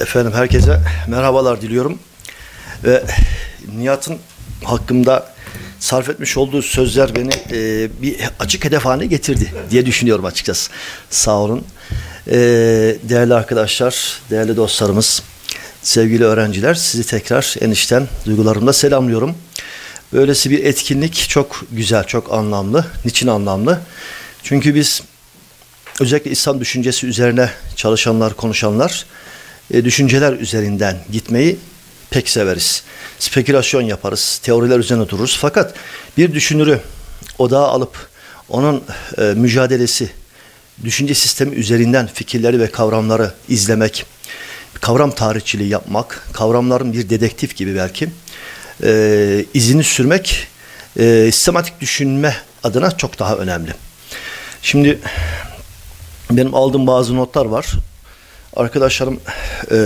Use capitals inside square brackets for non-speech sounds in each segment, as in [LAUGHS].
Efendim herkese merhabalar diliyorum. Ve Nihat'ın hakkımda sarf etmiş olduğu sözler beni e, bir açık hedef haline getirdi diye düşünüyorum açıkçası. Sağ olun. E, değerli arkadaşlar, değerli dostlarımız, sevgili öğrenciler sizi tekrar enişten duygularımla selamlıyorum. Böylesi bir etkinlik çok güzel, çok anlamlı. Niçin anlamlı? Çünkü biz özellikle İslam düşüncesi üzerine çalışanlar, konuşanlar e, düşünceler üzerinden gitmeyi pek severiz. Spekülasyon yaparız, teoriler üzerine dururuz. Fakat bir düşünürü odağa alıp onun e, mücadelesi, düşünce sistemi üzerinden fikirleri ve kavramları izlemek, kavram tarihçiliği yapmak, kavramların bir dedektif gibi belki e, izini sürmek sistematik düşünme adına çok daha önemli. Şimdi benim aldığım bazı notlar var. Arkadaşlarım e,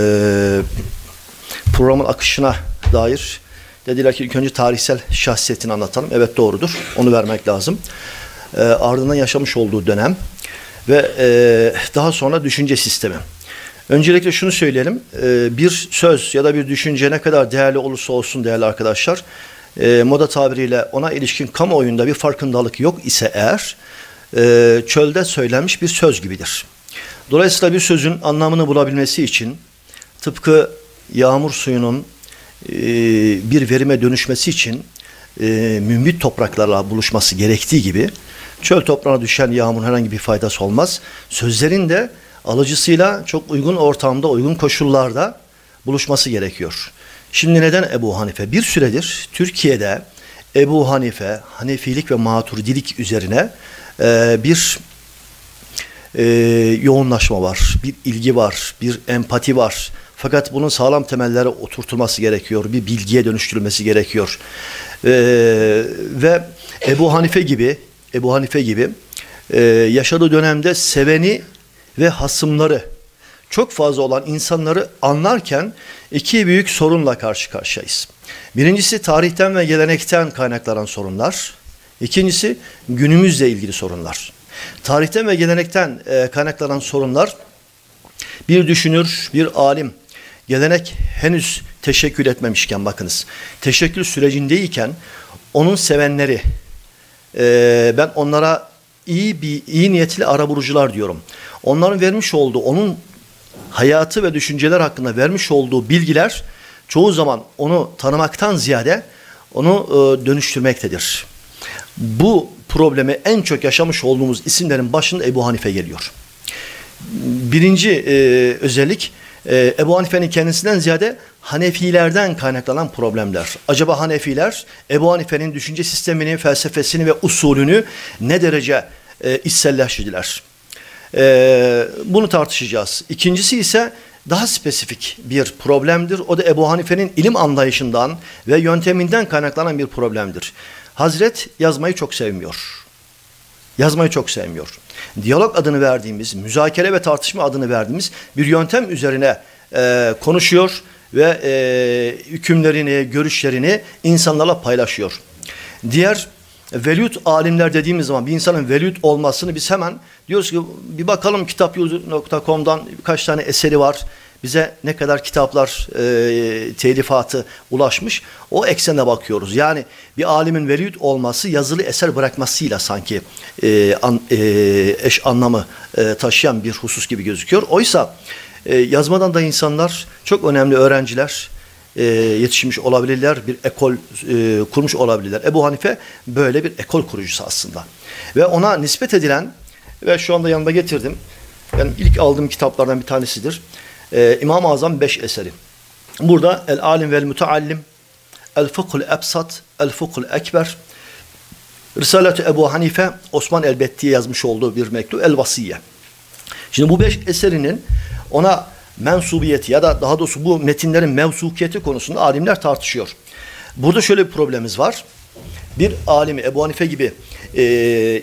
programın akışına dair dediler ki ilk önce tarihsel şahsiyetini anlatalım. Evet doğrudur. Onu vermek lazım. E, ardından yaşamış olduğu dönem ve e, daha sonra düşünce sistemi. Öncelikle şunu söyleyelim. E, bir söz ya da bir düşünce ne kadar değerli olursa olsun değerli arkadaşlar, e, moda tabiriyle ona ilişkin kamuoyunda bir farkındalık yok ise eğer, e, çölde söylenmiş bir söz gibidir. Dolayısıyla bir sözün anlamını bulabilmesi için tıpkı yağmur suyunun e, bir verime dönüşmesi için e, mümbit topraklarla buluşması gerektiği gibi çöl toprağına düşen yağmurun herhangi bir faydası olmaz. Sözlerin de alıcısıyla çok uygun ortamda, uygun koşullarda buluşması gerekiyor. Şimdi neden Ebu Hanife? Bir süredir Türkiye'de Ebu Hanife, Hanefilik ve Maturidilik üzerine e, bir e, yoğunlaşma var, bir ilgi var, bir empati var. Fakat bunun sağlam temellere oturtulması gerekiyor, bir bilgiye dönüştürülmesi gerekiyor. E, ve Ebu Hanife gibi, Ebu Hanife gibi e, yaşadığı dönemde seveni ve hasımları çok fazla olan insanları anlarken iki büyük sorunla karşı karşıyayız. Birincisi tarihten ve gelenekten kaynaklanan sorunlar. İkincisi günümüzle ilgili sorunlar. Tarihten ve gelenekten e, kaynaklanan sorunlar bir düşünür, bir alim, gelenek henüz teşekkür etmemişken bakınız, teşekkür sürecindeyken onun sevenleri, e, ben onlara iyi bir iyi niyetli araburucular diyorum. Onların vermiş olduğu, onun hayatı ve düşünceler hakkında vermiş olduğu bilgiler çoğu zaman onu tanımaktan ziyade onu e, dönüştürmektedir. Bu problemi en çok yaşamış olduğumuz isimlerin başında Ebu Hanife geliyor. Birinci e, özellik e, Ebu Hanife'nin kendisinden ziyade Hanefilerden kaynaklanan problemler. Acaba Hanefiler Ebu Hanife'nin düşünce sistemini, felsefesini ve usulünü ne derece e, içselleştirdiler? E, bunu tartışacağız. İkincisi ise daha spesifik bir problemdir. O da Ebu Hanife'nin ilim anlayışından ve yönteminden kaynaklanan bir problemdir. Hazret yazmayı çok sevmiyor. Yazmayı çok sevmiyor. Diyalog adını verdiğimiz, müzakere ve tartışma adını verdiğimiz bir yöntem üzerine e, konuşuyor ve e, hükümlerini, görüşlerini insanlarla paylaşıyor. Diğer velüt alimler dediğimiz zaman bir insanın velüt olmasını biz hemen diyoruz ki bir bakalım kitapyurdu.com'dan birkaç tane eseri var bize ne kadar kitaplar e, telifatı ulaşmış o eksene bakıyoruz. Yani bir alimin veliyut olması yazılı eser bırakmasıyla sanki e, an, e, eş anlamı e, taşıyan bir husus gibi gözüküyor. Oysa e, yazmadan da insanlar çok önemli öğrenciler e, yetişmiş olabilirler, bir ekol e, kurmuş olabilirler. Ebu Hanife böyle bir ekol kurucusu aslında. Ve ona nispet edilen ve şu anda yanıma getirdim. Benim ilk aldığım kitaplardan bir tanesidir e, İmam-ı Azam beş eseri. Burada El Alim vel Müteallim, El Fıkhul Ebsat, El Fıkhul Ekber, Risalet-i Ebu Hanife, Osman Elbetti'ye yazmış olduğu bir mektup, El Vasiye. Şimdi bu beş eserinin ona mensubiyeti ya da daha doğrusu bu metinlerin mevsukiyeti konusunda alimler tartışıyor. Burada şöyle bir problemimiz var. Bir alimi Ebu Hanife gibi e,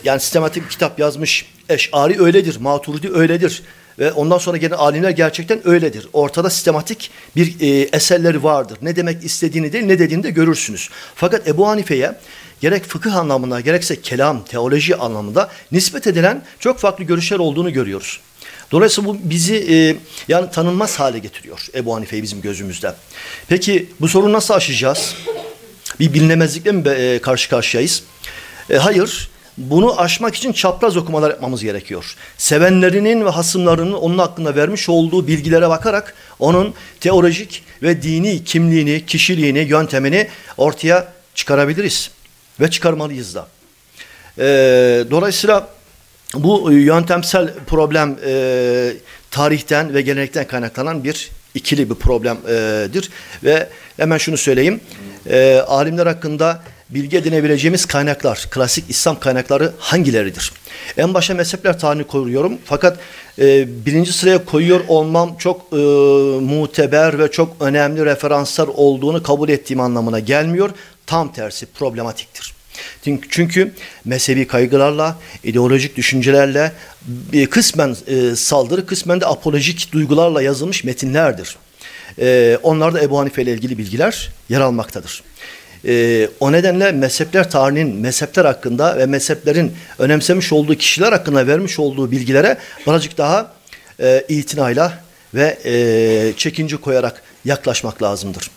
yani sistematik kitap yazmış Eş'ari öyledir, Maturidi öyledir, ve ondan sonra gelen alimler gerçekten öyledir. Ortada sistematik bir e, eserleri vardır. Ne demek istediğini değil ne dediğini de görürsünüz. Fakat Ebu Hanife'ye gerek fıkıh anlamında gerekse kelam, teoloji anlamında nispet edilen çok farklı görüşler olduğunu görüyoruz. Dolayısıyla bu bizi e, yani tanınmaz hale getiriyor Ebu Hanife'yi bizim gözümüzde. Peki bu sorunu nasıl aşacağız? Bir bilinemezlikle mi e, karşı karşıyayız? E, hayır. Bunu aşmak için çapraz okumalar yapmamız gerekiyor. Sevenlerinin ve hasımlarının onun hakkında vermiş olduğu bilgilere bakarak onun teolojik ve dini kimliğini, kişiliğini, yöntemini ortaya çıkarabiliriz. Ve çıkarmalıyız da. E, dolayısıyla bu yöntemsel problem e, tarihten ve gelenekten kaynaklanan bir ikili bir problemdir. Ve hemen şunu söyleyeyim. E, alimler hakkında bilgi edinebileceğimiz kaynaklar, klasik İslam kaynakları hangileridir? En başa mezhepler tarihini koyuyorum. Fakat e, birinci sıraya koyuyor olmam çok e, muteber ve çok önemli referanslar olduğunu kabul ettiğim anlamına gelmiyor. Tam tersi problematiktir. Çünkü mezhebi kaygılarla, ideolojik düşüncelerle e, kısmen e, saldırı, kısmen de apolojik duygularla yazılmış metinlerdir. E, onlarda Ebu Hanife ile ilgili bilgiler yer almaktadır. E, o nedenle mezhepler tarihinin mezhepler hakkında ve mezheplerin önemsemiş olduğu kişiler hakkında vermiş olduğu bilgilere birazcık daha e, itinayla ve e, çekinci koyarak yaklaşmak lazımdır.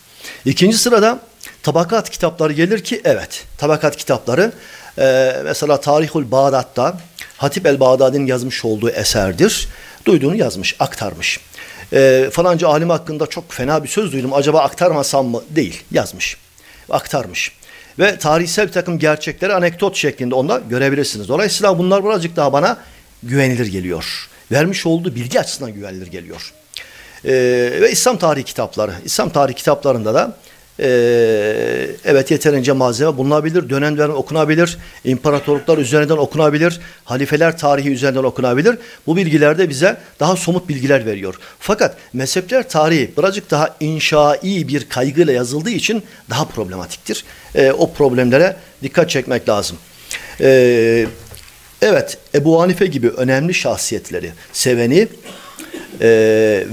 İkinci sırada tabakat kitapları gelir ki evet tabakat kitapları e, mesela Tarihul Bağdat'ta Hatip el-Bağdadi'nin yazmış olduğu eserdir. Duyduğunu yazmış, aktarmış. E, falanca alim hakkında çok fena bir söz duydum. Acaba aktarmasam mı? Değil, yazmış aktarmış. Ve tarihsel bir takım gerçekleri anekdot şeklinde onda görebilirsiniz. Dolayısıyla bunlar birazcık daha bana güvenilir geliyor. Vermiş olduğu bilgi açısından güvenilir geliyor. Ee, ve İslam tarihi kitapları. İslam tarihi kitaplarında da e, evet yeterince malzeme bulunabilir, dönem dönem okunabilir, imparatorluklar üzerinden okunabilir, halifeler tarihi üzerinden okunabilir. Bu bilgiler de bize daha somut bilgiler veriyor. Fakat mezhepler tarihi birazcık daha inşai bir kaygıyla yazıldığı için daha problematiktir. E, o problemlere dikkat çekmek lazım. E, evet, Ebu Hanife gibi önemli şahsiyetleri seveni e,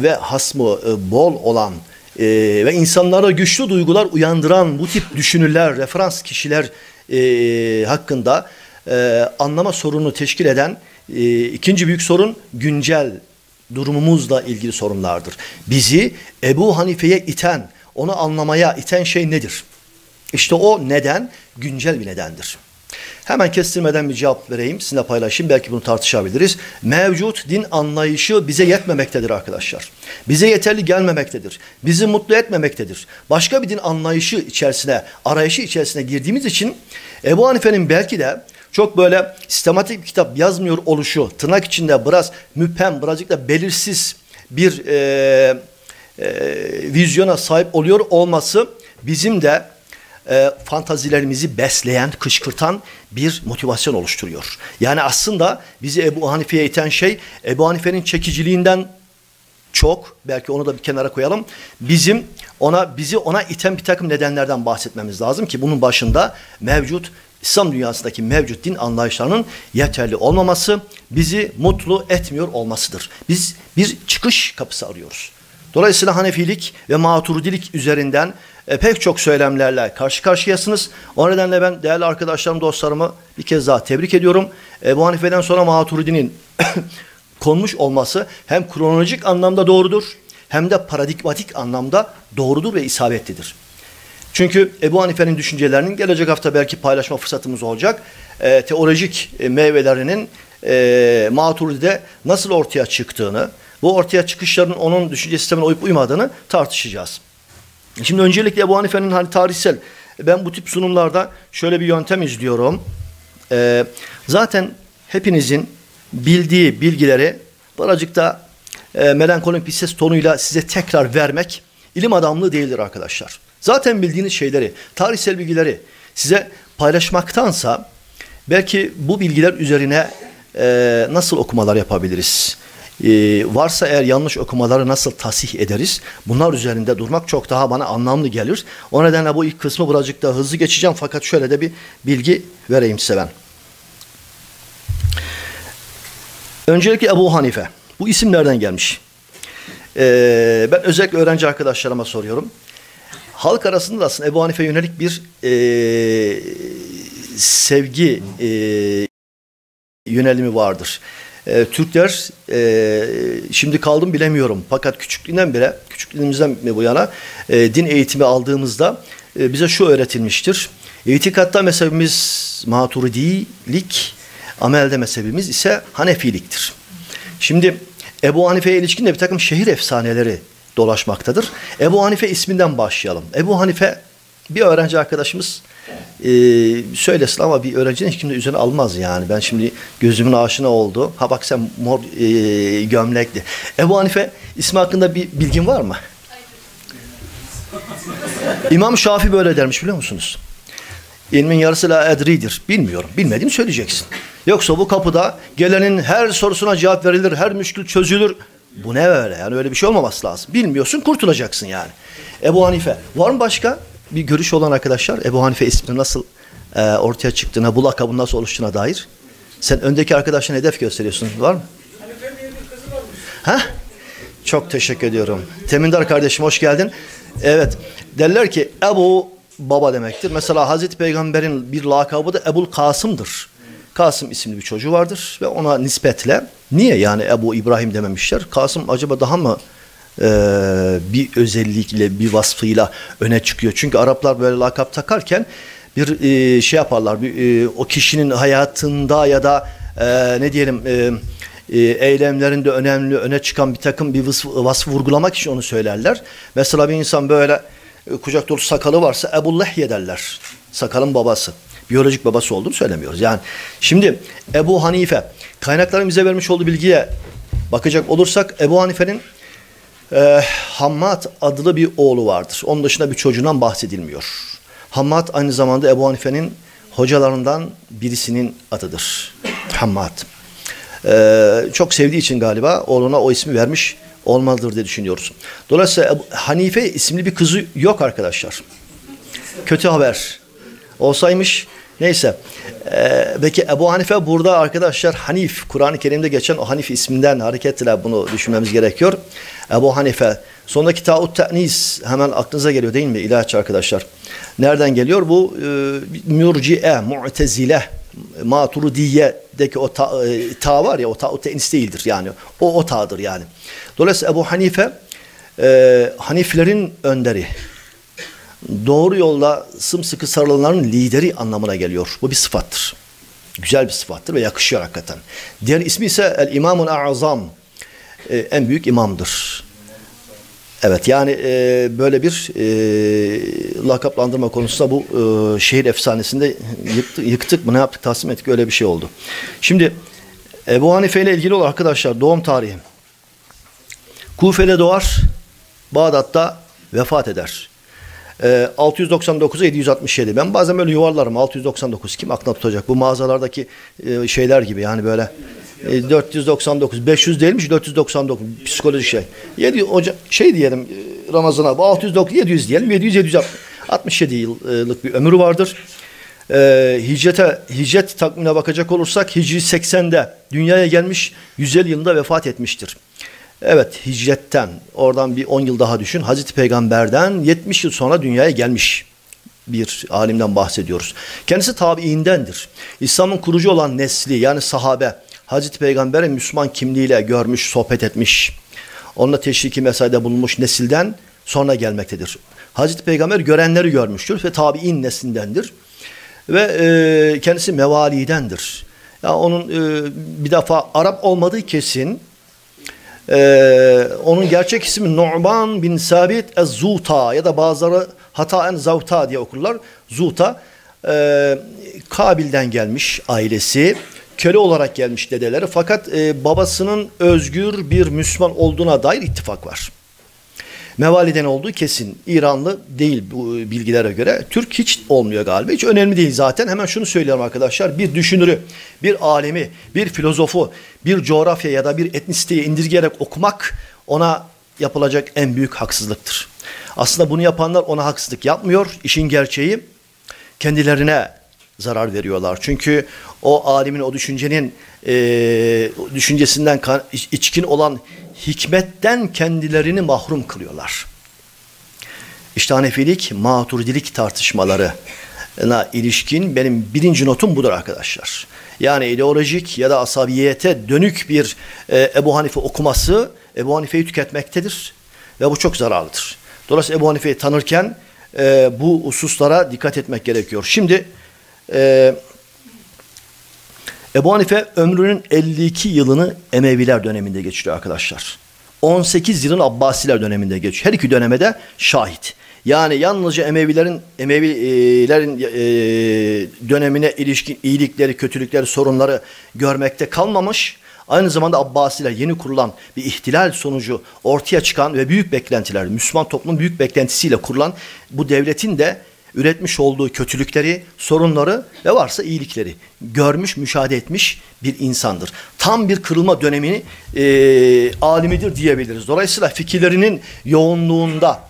ve hasmı e, bol olan e, ve insanlara güçlü duygular uyandıran bu tip düşünürler, referans kişiler e, hakkında e, anlama sorunu teşkil eden e, ikinci büyük sorun güncel durumumuzla ilgili sorunlardır. Bizi Ebu Hanife'ye iten, onu anlamaya iten şey nedir? İşte o neden güncel bir nedendir. Hemen kestirmeden bir cevap vereyim, sizinle paylaşayım. Belki bunu tartışabiliriz. Mevcut din anlayışı bize yetmemektedir arkadaşlar. Bize yeterli gelmemektedir. Bizi mutlu etmemektedir. Başka bir din anlayışı içerisine, arayışı içerisine girdiğimiz için Ebu Hanife'nin belki de çok böyle sistematik bir kitap yazmıyor oluşu, tırnak içinde biraz müphem, birazcık da belirsiz bir e, e, vizyona sahip oluyor olması bizim de e, fantazilerimizi besleyen, kışkırtan bir motivasyon oluşturuyor. Yani aslında bizi Ebu Hanife'ye iten şey Ebu Hanife'nin çekiciliğinden çok belki onu da bir kenara koyalım. Bizim ona bizi ona iten bir takım nedenlerden bahsetmemiz lazım ki bunun başında mevcut İslam dünyasındaki mevcut din anlayışlarının yeterli olmaması bizi mutlu etmiyor olmasıdır. Biz bir çıkış kapısı arıyoruz. Dolayısıyla Hanefilik ve Maturidilik üzerinden e, pek çok söylemlerle karşı karşıyasınız. O nedenle ben değerli arkadaşlarım, dostlarımı bir kez daha tebrik ediyorum. Ebu Hanife'den sonra Maturidi'nin [COUGHS] konmuş olması hem kronolojik anlamda doğrudur hem de paradigmatik anlamda doğrudur ve isabetlidir. Çünkü Ebu Hanife'nin düşüncelerinin gelecek hafta belki paylaşma fırsatımız olacak. E, teolojik e, meyvelerinin e, Maturidi'de nasıl ortaya çıktığını, bu ortaya çıkışların onun düşünce sistemine uyup uymadığını tartışacağız. Şimdi öncelikle Ebu Hanife'nin hani tarihsel ben bu tip sunumlarda şöyle bir yöntem izliyorum. Ee, zaten hepinizin bildiği bilgileri birazcık da e, melankolik bir ses tonuyla size tekrar vermek ilim adamlığı değildir arkadaşlar. Zaten bildiğiniz şeyleri, tarihsel bilgileri size paylaşmaktansa belki bu bilgiler üzerine e, nasıl okumalar yapabiliriz? Ee, varsa eğer yanlış okumaları nasıl tasih ederiz? Bunlar üzerinde durmak çok daha bana anlamlı gelir. O nedenle bu ilk kısmı birazcık daha hızlı geçeceğim fakat şöyle de bir bilgi vereyim size ben. Öncelikle Ebu Hanife. Bu isim nereden gelmiş? Ee, ben özellikle öğrenci arkadaşlarıma soruyorum. Halk arasında da aslında Ebu Hanife yönelik bir e, sevgi e, yönelimi vardır. E, Türkler e, şimdi kaldım bilemiyorum. Fakat küçüklüğünden bile, küçüklüğümüzden bu yana e, din eğitimi aldığımızda e, bize şu öğretilmiştir. İtikatta mezhebimiz maturidilik, amelde mezhebimiz ise hanefiliktir. Şimdi Ebu Hanife'ye ilişkin de bir takım şehir efsaneleri dolaşmaktadır. Ebu Hanife isminden başlayalım. Ebu Hanife bir öğrenci arkadaşımız e, söylesin ama bir öğrencinin hiç kimse üzerine almaz yani. Ben şimdi gözümün aşina oldu. Ha bak sen mor e, gömlekli. Ebu Hanife ismi hakkında bir bilgin var mı? İmam Şafi böyle dermiş biliyor musunuz? İlmin yarısı la edridir. Bilmiyorum. Bilmediğimi söyleyeceksin. Yoksa bu kapıda gelenin her sorusuna cevap verilir, her müşkül çözülür. Bu ne öyle? Yani öyle bir şey olmaması lazım. Bilmiyorsun kurtulacaksın yani. Ebu Hanife. Var mı başka bir görüş olan arkadaşlar? Ebu Hanife ismi nasıl e, ortaya çıktığına, bu lakabın nasıl oluştuğuna dair? Sen öndeki arkadaşına hedef gösteriyorsun. Var mı? Ha? Çok teşekkür ediyorum. Temindar kardeşim hoş geldin. Evet. Derler ki Ebu baba demektir. Mesela Hazreti Peygamber'in bir lakabı da Ebul Kasım'dır. Kasım isimli bir çocuğu vardır ve ona nispetle niye yani Ebu İbrahim dememişler? Kasım acaba daha mı e, bir özellikle bir vasfıyla öne çıkıyor? Çünkü Araplar böyle lakap takarken bir e, şey yaparlar. Bir, e, o kişinin hayatında ya da e, ne diyelim eylemlerinde önemli öne çıkan bir takım bir vasfı, vasfı vurgulamak için onu söylerler. Mesela bir insan böyle e, kucak dolu sakalı varsa Ebu Lehye derler. Sakalın babası. Biyolojik babası olduğunu söylemiyoruz. Yani şimdi Ebu Hanife kaynakların bize vermiş olduğu bilgiye bakacak olursak Ebu Hanife'nin e, Hammad adlı bir oğlu vardır. Onun dışında bir çocuğundan bahsedilmiyor. Hammad aynı zamanda Ebu Hanife'nin hocalarından birisinin adıdır. Hammad. Ee, çok sevdiği için galiba oğluna o ismi vermiş olmalıdır diye düşünüyoruz. Dolayısıyla Hanife isimli bir kızı yok arkadaşlar. Kötü haber. Olsaymış neyse. Ee, peki Ebu Hanife burada arkadaşlar Hanif, Kur'an-ı Kerim'de geçen o Hanif isminden hareketle bunu düşünmemiz gerekiyor. Ebu Hanife. Sondaki ta'ut te'nis hemen aklınıza geliyor değil mi ilaç arkadaşlar? Nereden geliyor? Bu e, mürci'e, mu'tezile, maturidiye'deki o ta, e, ta var ya o ta'ut te'nis değildir yani. O o ta'dır yani. Dolayısıyla Ebu Hanife e, Haniflerin önderi. Doğru yolda sımsıkı sarılanların lideri anlamına geliyor. Bu bir sıfattır. Güzel bir sıfattır ve yakışıyor hakikaten. Diğer ismi ise El İmamun Azam. E, en büyük imamdır. Evet yani e, böyle bir e, lakaplandırma konusunda bu e, şehir efsanesinde yıktık, yıktık mı ne yaptık taslim ettik öyle bir şey oldu. Şimdi Ebu Hanife ile ilgili olarak arkadaşlar doğum tarihi. Kufe'de doğar, Bağdat'ta vefat eder. E, 699'a 767. Ben bazen böyle yuvarlarım 699 kim aklına tutacak? Bu mağazalardaki e, şeyler gibi yani böyle 499 500 değilmiş 499 psikolojik şey. 7 Ocak şey diyelim e, Ramazan'a bu 609 700 diyelim 700 767 yıllık bir ömrü vardır. Ee, hicrete hicret takvimine bakacak olursak Hicri 80'de dünyaya gelmiş 150 yılında vefat etmiştir. Evet hicretten oradan bir 10 yıl daha düşün. Hazreti Peygamber'den 70 yıl sonra dünyaya gelmiş bir alimden bahsediyoruz. Kendisi tabiindendir. İslam'ın kurucu olan nesli yani sahabe Hazreti Peygamber'e Müslüman kimliğiyle görmüş, sohbet etmiş. Onunla teşriki mesaide bulunmuş nesilden sonra gelmektedir. Hazreti Peygamber görenleri görmüştür ve tabi'in neslindendir. Ve e, kendisi mevalidendir. Ya yani onun e, bir defa Arap olmadığı kesin. E, onun gerçek ismi Nu'man bin Sabit Ez-Zuta ya da bazıları hataen Zavta diye okurlar. Zuta e, Kabil'den gelmiş ailesi köle olarak gelmiş dedeleri fakat e, babasının özgür bir Müslüman olduğuna dair ittifak var. Mevaliden olduğu kesin. İranlı değil bu bilgilere göre. Türk hiç olmuyor galiba. Hiç önemli değil zaten. Hemen şunu söylüyorum arkadaşlar. Bir düşünürü, bir alemi, bir filozofu, bir coğrafya ya da bir etnisiteyi indirgeyerek okumak ona yapılacak en büyük haksızlıktır. Aslında bunu yapanlar ona haksızlık yapmıyor. İşin gerçeği kendilerine zarar veriyorlar. Çünkü o alimin, o düşüncenin e, düşüncesinden içkin olan hikmetten kendilerini mahrum kılıyorlar. İşte Hanefilik, maturidilik tartışmaları ilişkin benim birinci notum budur arkadaşlar. Yani ideolojik ya da asabiyete dönük bir e, Ebu Hanife okuması Ebu Hanife'yi tüketmektedir ve bu çok zararlıdır. Dolayısıyla Ebu Hanife'yi tanırken e, bu hususlara dikkat etmek gerekiyor. Şimdi e, Ebu Hanife ömrünün 52 yılını Emeviler döneminde geçiriyor arkadaşlar. 18 yılın Abbasiler döneminde geçiyor. Her iki döneme şahit. Yani yalnızca Emevilerin Emevilerin e, dönemine ilişkin iyilikleri, kötülükleri, sorunları görmekte kalmamış. Aynı zamanda Abbasiler yeni kurulan bir ihtilal sonucu ortaya çıkan ve büyük beklentiler, Müslüman toplumun büyük beklentisiyle kurulan bu devletin de üretmiş olduğu kötülükleri, sorunları ve varsa iyilikleri görmüş, müşahede etmiş bir insandır. Tam bir kırılma dönemini e, alimidir diyebiliriz. Dolayısıyla fikirlerinin yoğunluğunda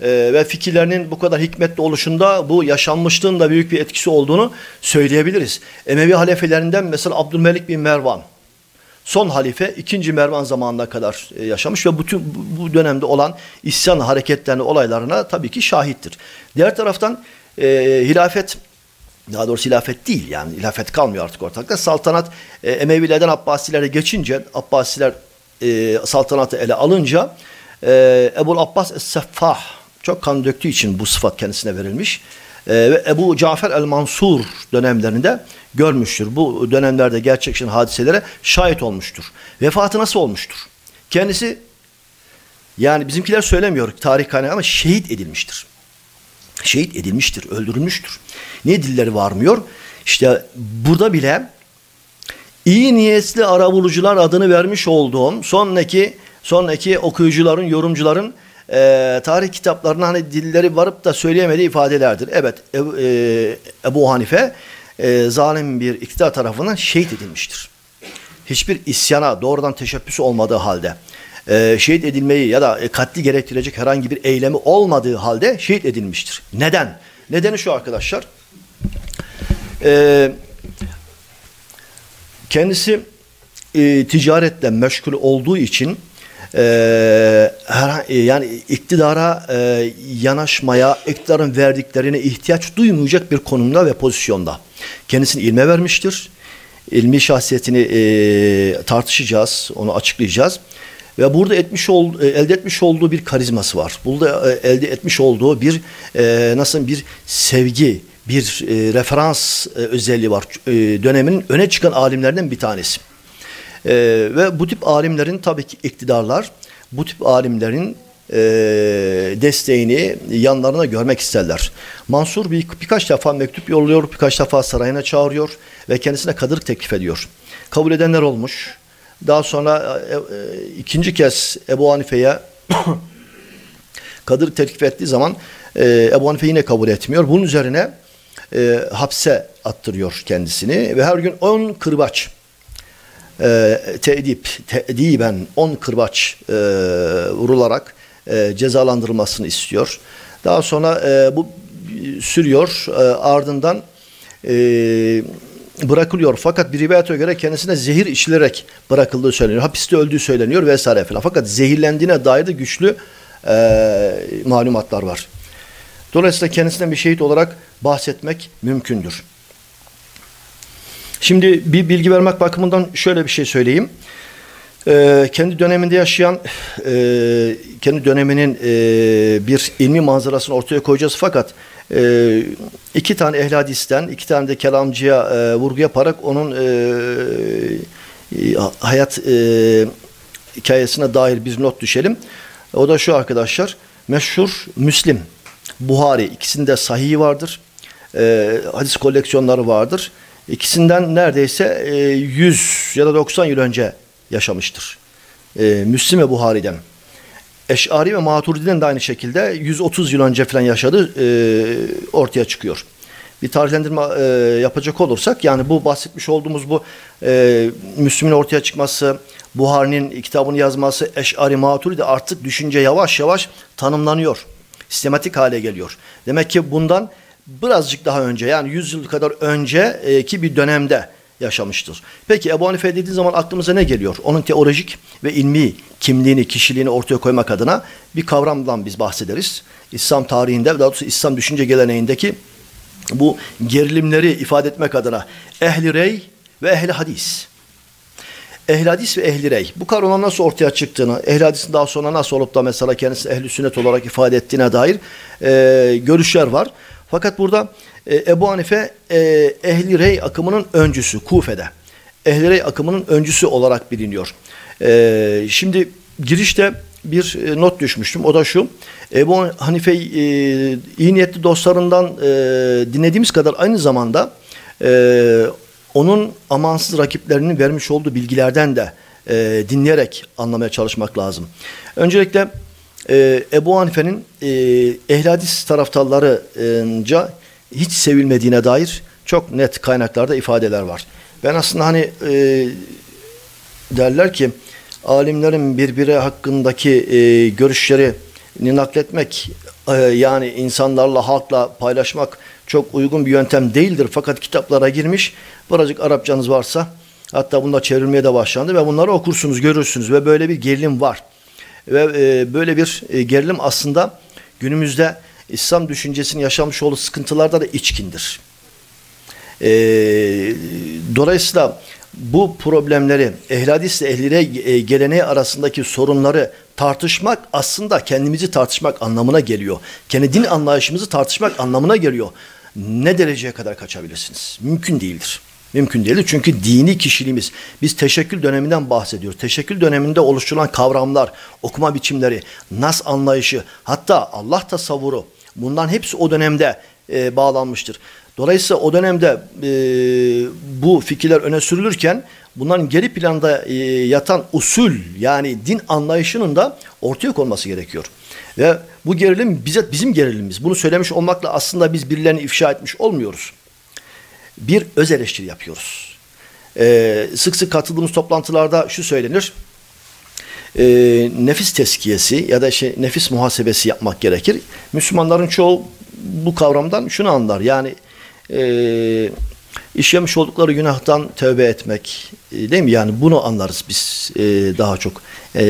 e, ve fikirlerinin bu kadar hikmetli oluşunda bu yaşanmışlığın da büyük bir etkisi olduğunu söyleyebiliriz. Emevi halefelerinden mesela Abdülmelik bin Mervan, son halife 2. Mervan zamanına kadar e, yaşamış ve bütün bu dönemde olan isyan hareketlerine, olaylarına tabii ki şahittir. Diğer taraftan e, hilafet daha doğrusu hilafet değil yani hilafet kalmıyor artık ortalıkta. Saltanat e, Emevilerden Abbasilere geçince Abbasiler e, saltanatı ele alınca e, Ebu Abbas Es-Seffah çok kan döktüğü için bu sıfat kendisine verilmiş. E, ve Ebu Cafer el-Mansur dönemlerinde görmüştür. Bu dönemlerde gerçekleşen hadiselere şahit olmuştur. Vefatı nasıl olmuştur? Kendisi yani bizimkiler söylemiyor tarih kaynağı ama şehit edilmiştir. Şehit edilmiştir, öldürülmüştür. Niye dilleri varmıyor? İşte burada bile iyi niyetli arabulucular adını vermiş olduğum sonraki sonraki okuyucuların, yorumcuların e, tarih kitaplarına hani dilleri varıp da söyleyemediği ifadelerdir. Evet Ebu, e, Ebu Hanife e, zalim bir iktidar tarafından şehit edilmiştir. Hiçbir isyana doğrudan teşebbüsü olmadığı halde e, şehit edilmeyi ya da e, katli gerektirecek herhangi bir eylemi olmadığı halde şehit edilmiştir. Neden? Nedeni şu arkadaşlar. E, kendisi e, ticaretle meşgul olduğu için e, her, e, yani iktidara e, yanaşmaya, iktidarın verdiklerine ihtiyaç duymayacak bir konumda ve pozisyonda. Kendisini ilme vermiştir. İlmi şahsiyetini e, tartışacağız, onu açıklayacağız. Ve burada etmiş ol, e, elde etmiş olduğu bir karizması var. Burada e, elde etmiş olduğu bir e, nasıl bir sevgi, bir e, referans e, özelliği var. E, dönemin öne çıkan alimlerden bir tanesi. E, ve bu tip alimlerin tabii ki iktidarlar bu tip alimlerin e, desteğini yanlarına görmek isterler. Mansur bir, birkaç defa mektup yolluyor, birkaç defa sarayına çağırıyor ve kendisine kadırlık teklif ediyor. Kabul edenler olmuş. Daha sonra e, e, ikinci kez Ebu Hanife'ye [COUGHS] kadırlık teklif ettiği zaman e, Ebu Hanife yine kabul etmiyor. Bunun üzerine e, hapse attırıyor kendisini ve her gün 10 kırbaç e, teedip, teediben 10 kırbaç e, vurularak e, cezalandırılmasını istiyor. Daha sonra e, bu sürüyor e, ardından e, bırakılıyor. Fakat bir rivayete göre kendisine zehir içilerek bırakıldığı söyleniyor. Hapiste öldüğü söyleniyor vesaire falan. Fakat zehirlendiğine dair de güçlü e, malumatlar var. Dolayısıyla kendisinden bir şehit olarak bahsetmek mümkündür. Şimdi bir bilgi vermek bakımından şöyle bir şey söyleyeyim. Ee, kendi döneminde yaşayan, e, kendi döneminin e, bir ilmi manzarasını ortaya koyacağız. Fakat e, iki tane ehl hadisten, iki tane de kelamcıya e, vurgu yaparak onun e, e, hayat e, hikayesine dair bir not düşelim. O da şu arkadaşlar, meşhur Müslim, Buhari ikisinde sahihi vardır. E, hadis koleksiyonları vardır. İkisinden neredeyse e, 100 ya da 90 yıl önce yaşamıştır. E, Müslim ve Buhari'den. Eş'ari ve Maturidi'den de aynı şekilde 130 yıl önce falan yaşadı e, ortaya çıkıyor. Bir tarihlendirme e, yapacak olursak yani bu bahsetmiş olduğumuz bu e, Müslüm'ün ortaya çıkması, Buhari'nin kitabını yazması, Eş'ari Maturidi artık düşünce yavaş yavaş tanımlanıyor. Sistematik hale geliyor. Demek ki bundan birazcık daha önce yani 100 yıl kadar önceki bir dönemde yaşamıştır. Peki Ebu Hanife dediği zaman aklımıza ne geliyor? Onun teolojik ve ilmi kimliğini, kişiliğini ortaya koymak adına bir kavramdan biz bahsederiz. İslam tarihinde, daha doğrusu İslam düşünce geleneğindeki bu gerilimleri ifade etmek adına ehli rey ve ehli hadis. Ehli hadis ve ehli rey. Bu kavramın nasıl ortaya çıktığını, ehli hadisin daha sonra nasıl olup da mesela kendisi ehli sünnet olarak ifade ettiğine dair e, görüşler var. Fakat burada e, Ebu Hanife e, ehli rey akımının öncüsü Kufe'de. Ehli rey akımının öncüsü olarak biliniyor. E, şimdi girişte bir e, not düşmüştüm. O da şu. Ebu Hanife e, iyi niyetli dostlarından e, dinlediğimiz kadar aynı zamanda e, onun amansız rakiplerinin vermiş olduğu bilgilerden de e, dinleyerek anlamaya çalışmak lazım. Öncelikle e, Ebu Hanife'nin e, ehl taraftarlarınca hiç sevilmediğine dair çok net kaynaklarda ifadeler var. Ben aslında hani e, derler ki alimlerin birbiri hakkındaki e, görüşleri nakletmek e, yani insanlarla halkla paylaşmak çok uygun bir yöntem değildir. Fakat kitaplara girmiş. Birazcık Arapçanız varsa hatta bunda çevrilmeye de başlandı ve bunları okursunuz, görürsünüz ve böyle bir gerilim var. Ve e, böyle bir e, gerilim aslında günümüzde İslam düşüncesinin yaşamış olduğu sıkıntılarda da içkindir. E, dolayısıyla bu problemleri ehl hadisle ehlire geleneği arasındaki sorunları tartışmak aslında kendimizi tartışmak anlamına geliyor. Kendi din anlayışımızı tartışmak anlamına geliyor. Ne dereceye kadar kaçabilirsiniz? Mümkün değildir. Mümkün değildir çünkü dini kişiliğimiz, biz teşekkül döneminden bahsediyoruz. Teşekkül döneminde oluşturulan kavramlar, okuma biçimleri, nas anlayışı, hatta Allah tasavvuru bundan hepsi o dönemde e, bağlanmıştır. Dolayısıyla o dönemde e, bu fikirler öne sürülürken bunların geri planda e, yatan usul yani din anlayışının da ortaya konması gerekiyor. Ve bu gerilim bize bizim gerilimimiz. Bunu söylemiş olmakla aslında biz birilerini ifşa etmiş olmuyoruz. Bir öz eleştiri yapıyoruz. Ee, sık sık katıldığımız toplantılarda şu söylenir. E, nefis teskiyesi ya da şey, nefis muhasebesi yapmak gerekir. Müslümanların çoğu bu kavramdan şunu anlar. Yani e, işlemiş oldukları günahtan tövbe etmek e, değil mi? Yani bunu anlarız biz e, daha çok. E,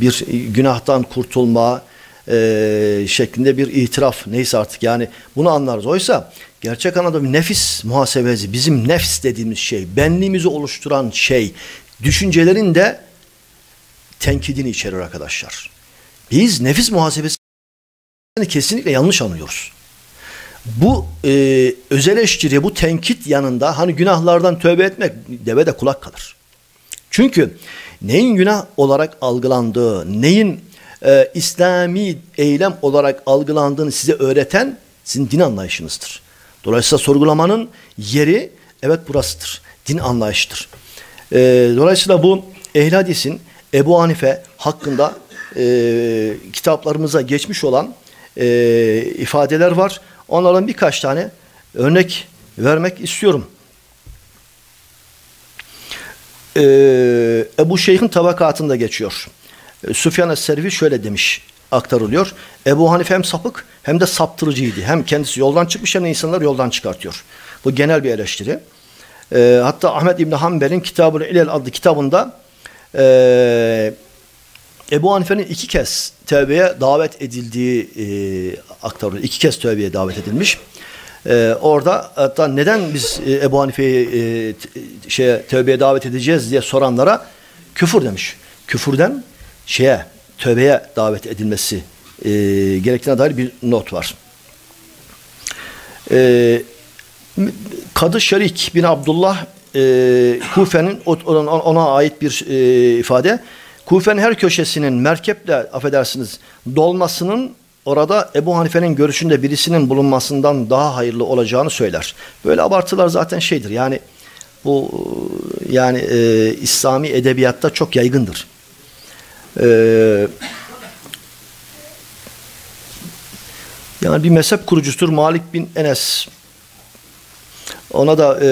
bir günahtan kurtulma e, şeklinde bir itiraf neyse artık yani bunu anlarız. Oysa gerçek anlamda bir nefis muhasebesi bizim nefs dediğimiz şey, benliğimizi oluşturan şey, düşüncelerin de tenkidini içerir arkadaşlar. Biz nefis muhasebesi kesinlikle yanlış anlıyoruz bu e, öz eleştiri, bu tenkit yanında hani günahlardan tövbe etmek deve de kulak kalır. Çünkü neyin günah olarak algılandığı, neyin e, İslami eylem olarak algılandığını size öğreten sizin din anlayışınızdır. Dolayısıyla sorgulamanın yeri evet burasıdır. Din anlayışıdır. E, dolayısıyla bu ehl Ebu Hanife hakkında e, kitaplarımıza geçmiş olan e, ifadeler var. Onlardan birkaç tane örnek vermek istiyorum. Ee, Ebu Şeyh'in tabakatında geçiyor. Ee, Süfyan Es-Servi şöyle demiş, aktarılıyor. Ebu Hanife hem sapık hem de saptırıcıydı. Hem kendisi yoldan çıkmış hem de insanlar yoldan çıkartıyor. Bu genel bir eleştiri. Ee, hatta Ahmet İbni Hanbel'in Kitab-ı İlel adlı kitabında e, Ebu Hanife'nin iki kez tövbeye davet edildiği e, aktarılıyor. İki kez tövbeye davet edilmiş. E, orada hatta neden biz e, Ebu Hanife'yi e, şeye tövbeye davet edeceğiz diye soranlara küfür demiş. Küfürden şeye tövbeye davet edilmesi e, gerektiğine dair bir not var. E, Kadı Şerik bin Abdullah e, Kufe'nin ona, ait bir e, ifade Kufe'nin her köşesinin merkeple affedersiniz dolmasının orada Ebu Hanife'nin görüşünde birisinin bulunmasından daha hayırlı olacağını söyler. Böyle abartılar zaten şeydir yani bu yani e, İslami edebiyatta çok yaygındır. E, yani bir mezhep kurucusudur Malik bin Enes. Ona da e,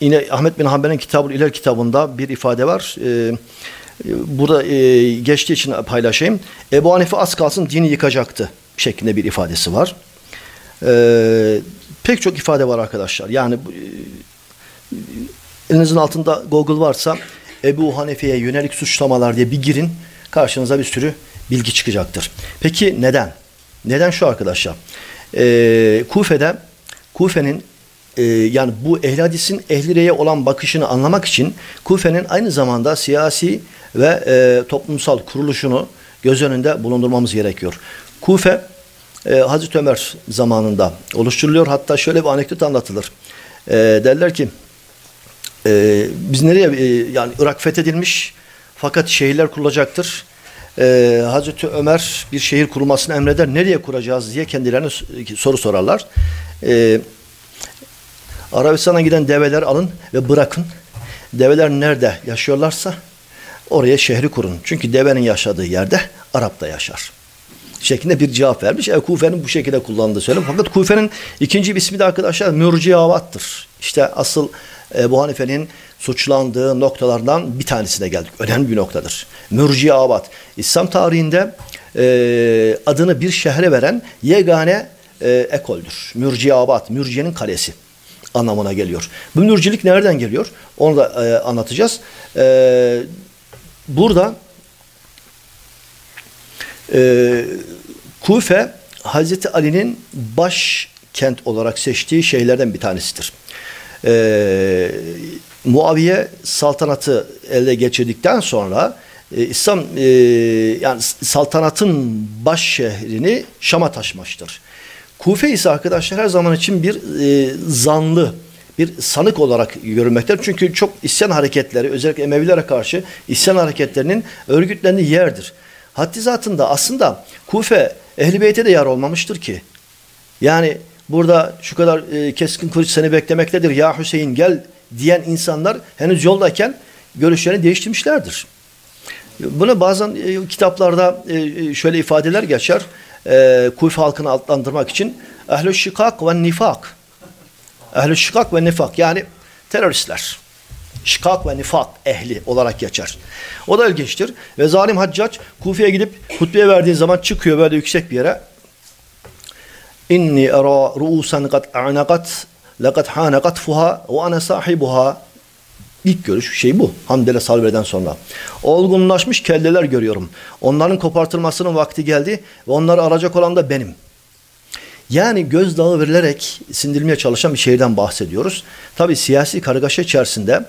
yine Ahmet bin Hanbel'in kitabı İler kitabında bir ifade var. E, burada e, geçtiği için paylaşayım. Ebu Hanife az kalsın dini yıkacaktı şeklinde bir ifadesi var. E, pek çok ifade var arkadaşlar. Yani e, elinizin altında Google varsa Ebu Hanife'ye yönelik suçlamalar diye bir girin. Karşınıza bir sürü bilgi çıkacaktır. Peki neden? Neden şu arkadaşlar? E, Kufe'de Kufe'nin e, yani bu ehli hadisin ehli reye olan bakışını anlamak için Kufe'nin aynı zamanda siyasi ve e, toplumsal kuruluşunu göz önünde bulundurmamız gerekiyor. Kufe e, Hazreti Ömer zamanında oluşturuluyor. Hatta şöyle bir anekdot anlatılır. E, derler ki e, biz nereye e, yani Irak fethedilmiş fakat şehirler kurulacaktır. E, Hazreti Ömer bir şehir kurulmasını emreder. Nereye kuracağız diye kendilerine soru sorarlar. E, Arabistan'a giden develer alın ve bırakın. Develer nerede yaşıyorlarsa oraya şehri kurun. Çünkü devenin yaşadığı yerde Arap da yaşar. Şeklinde bir cevap vermiş. Evet, Kufe'nin bu şekilde kullandığı söylem. Fakat Kufe'nin ikinci bir ismi de arkadaşlar Mürciavattır. İşte asıl Ebu Hanife'nin suçlandığı noktalardan bir tanesine geldik. Önemli bir noktadır. Mürciavat. İslam tarihinde e, adını bir şehre veren yegane e, ekoldür. Mürciavat. Mürciye'nin kalesi anlamına geliyor. Bu mürcilik nereden geliyor? Onu da e, anlatacağız. E, burada e, Kufe Hazreti Ali'nin baş kent olarak seçtiği şeylerden bir tanesidir. E, Muaviye saltanatı elde geçirdikten sonra e, İslam e, yani saltanatın baş şehrini Şam'a taşmıştır. Kufe ise arkadaşlar her zaman için bir e, zanlı, bir sanık olarak görülmektedir. Çünkü çok isyan hareketleri, özellikle Emevilere karşı isyan hareketlerinin örgütlendiği yerdir. Haddi zatında aslında Kufe Ehl-i Beyt'e de yer olmamıştır ki. Yani burada şu kadar e, keskin kılıç seni beklemektedir. Ya Hüseyin gel diyen insanlar henüz yoldayken görüşlerini değiştirmişlerdir. Bunu bazen e, kitaplarda e, şöyle ifadeler geçer e, Kuf halkını adlandırmak için ehl şikak ve nifak ehl şikak ve nifak yani teröristler şikak ve nifak ehli olarak geçer. O da ilginçtir. Ve zalim haccac Kufe'ye gidip hutbeye verdiği zaman çıkıyor böyle yüksek bir yere. İnni era ru'usan kad a'nakat hanakat fuha ve ana sahibuha İlk görüş şey bu. Hamdele salveden sonra. Olgunlaşmış kelleler görüyorum. Onların kopartılmasının vakti geldi ve onları arayacak olan da benim. Yani gözdağı verilerek sindirilmeye çalışan bir şeyden bahsediyoruz. Tabi siyasi kargaşa içerisinde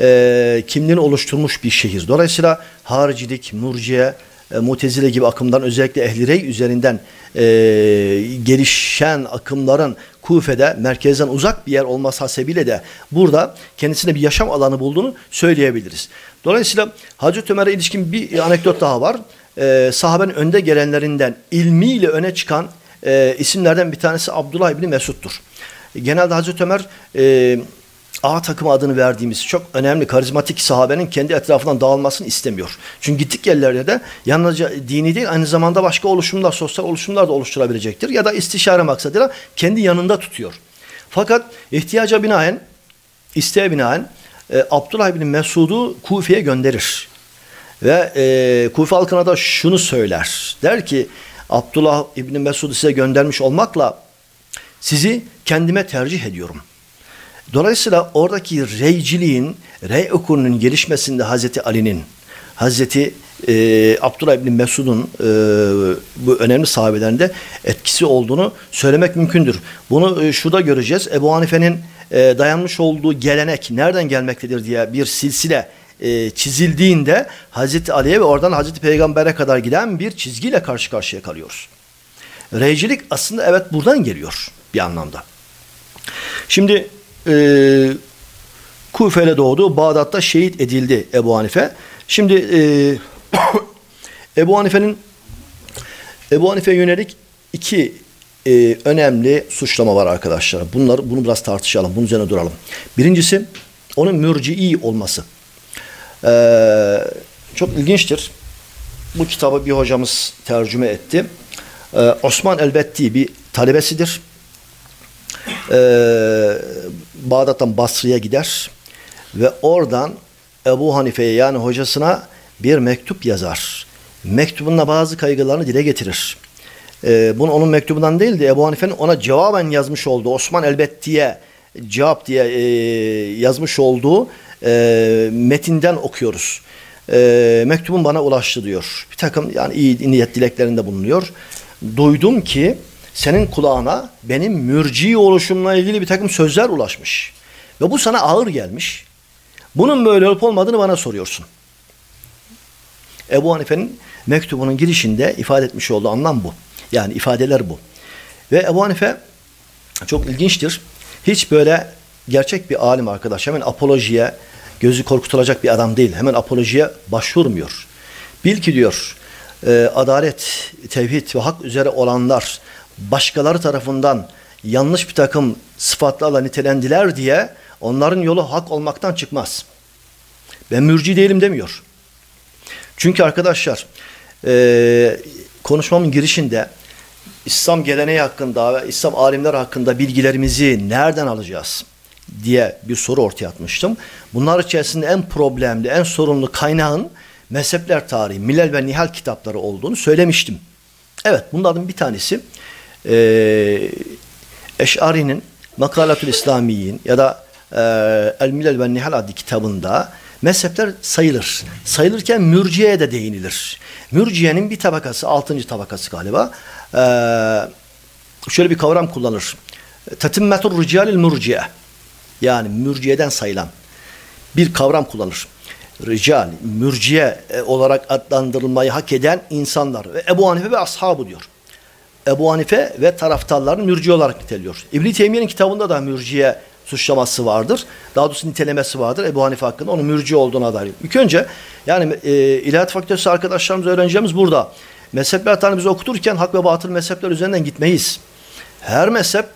e, kimliğini oluşturmuş bir şehir. Dolayısıyla haricilik, murciye, e, mutezile gibi akımdan özellikle ehli rey üzerinden e, gelişen akımların Kufe'de merkezden uzak bir yer olması hasebiyle de burada kendisine bir yaşam alanı bulduğunu söyleyebiliriz. Dolayısıyla Hazreti Ömer'e ilişkin bir anekdot daha var. E, sahabenin önde gelenlerinden ilmiyle öne çıkan e, isimlerden bir tanesi Abdullah İbni Mesud'dur. Genelde Hazreti Ömer e, A takımı adını verdiğimiz çok önemli karizmatik sahabenin kendi etrafından dağılmasını istemiyor. Çünkü gittik yerlerde de yalnızca dini değil aynı zamanda başka oluşumlar, sosyal oluşumlar da oluşturabilecektir. Ya da istişare maksadıyla kendi yanında tutuyor. Fakat ihtiyaca binaen, isteğe binaen e, Abdullah bin Mesud'u Kufe'ye gönderir. Ve e, Kufe halkına da şunu söyler. Der ki Abdullah İbni Mesud'u size göndermiş olmakla sizi kendime tercih ediyorum. Dolayısıyla oradaki reyciliğin, rey okulunun gelişmesinde Hazreti Ali'nin, Hazreti e, Abdullah İbni Mesud'un e, bu önemli sahabelerinde etkisi olduğunu söylemek mümkündür. Bunu e, şurada göreceğiz. Ebu Hanife'nin e, dayanmış olduğu gelenek nereden gelmektedir diye bir silsile e, çizildiğinde Hazreti Ali'ye ve oradan Hazreti Peygamber'e kadar giden bir çizgiyle karşı karşıya kalıyoruz. Reycilik aslında evet buradan geliyor bir anlamda. Şimdi e, Kufe'de doğdu. Bağdat'ta şehit edildi Ebu Hanife. Şimdi e, [COUGHS] Ebu Hanife'nin Ebu Hanife yönelik iki e, önemli suçlama var arkadaşlar. Bunları bunu biraz tartışalım. Bunun üzerine duralım. Birincisi onun mürci'i olması. Ee, çok ilginçtir. Bu kitabı bir hocamız tercüme etti. Ee, Osman Elbetti bir talebesidir. Ee, Bağdat'tan Basra'ya gider ve oradan Ebu Hanife'ye yani hocasına bir mektup yazar. Mektubunda bazı kaygılarını dile getirir. Ee, bunu onun mektubundan değil de Ebu Hanife'nin ona cevaben yazmış olduğu Osman Elbetti'ye cevap diye e, yazmış olduğu e, metinden okuyoruz. E, mektubun bana ulaştı diyor. Bir takım yani iyi niyet dileklerinde bulunuyor. Duydum ki senin kulağına benim mürci oluşumla ilgili bir takım sözler ulaşmış. Ve bu sana ağır gelmiş. Bunun böyle olup olmadığını bana soruyorsun. Ebu Hanife'nin mektubunun girişinde ifade etmiş olduğu anlam bu. Yani ifadeler bu. Ve Ebu Hanife çok ilginçtir. Hiç böyle gerçek bir alim arkadaş hemen apolojiye gözü korkutulacak bir adam değil. Hemen apolojiye başvurmuyor. Bil ki diyor e, adalet, tevhid ve hak üzere olanlar başkaları tarafından yanlış bir takım sıfatlarla nitelendiler diye onların yolu hak olmaktan çıkmaz. Ben mürci değilim demiyor. Çünkü arkadaşlar e, konuşmamın girişinde İslam geleneği hakkında ve İslam alimler hakkında bilgilerimizi nereden alacağız diye bir soru ortaya atmıştım. Bunlar içerisinde en problemli, en sorunlu kaynağın mezhepler tarihi, milal ve nihal kitapları olduğunu söylemiştim. Evet bunlardan bir tanesi e, Eş'ari'nin Makalatül İslamiyin ya da e, El Milal ve Nihal adlı kitabında mezhepler sayılır. Sayılırken mürciyeye de değinilir. Mürciyenin bir tabakası, altıncı tabakası galiba. E, şöyle bir kavram kullanır. Tatimmetur ricalil mürciye. Yani mürciyeden sayılan bir kavram kullanır. Rical, mürciye e, olarak adlandırılmayı hak eden insanlar. Ebu Hanife ve ashabı diyor. Ebu Hanife ve taraftarlarını mürciye olarak niteliyor. İbn-i Teymiye'nin kitabında da mürciye suçlaması vardır. Daha doğrusu nitelemesi vardır Ebu Hanife hakkında. Onun mürci olduğuna dair. İlk önce yani e, İlahiyat Fakültesi arkadaşlarımız, öğrencilerimiz burada. Mezhepler tane biz okuturken hak ve batıl mezhepler üzerinden gitmeyiz. Her mezhep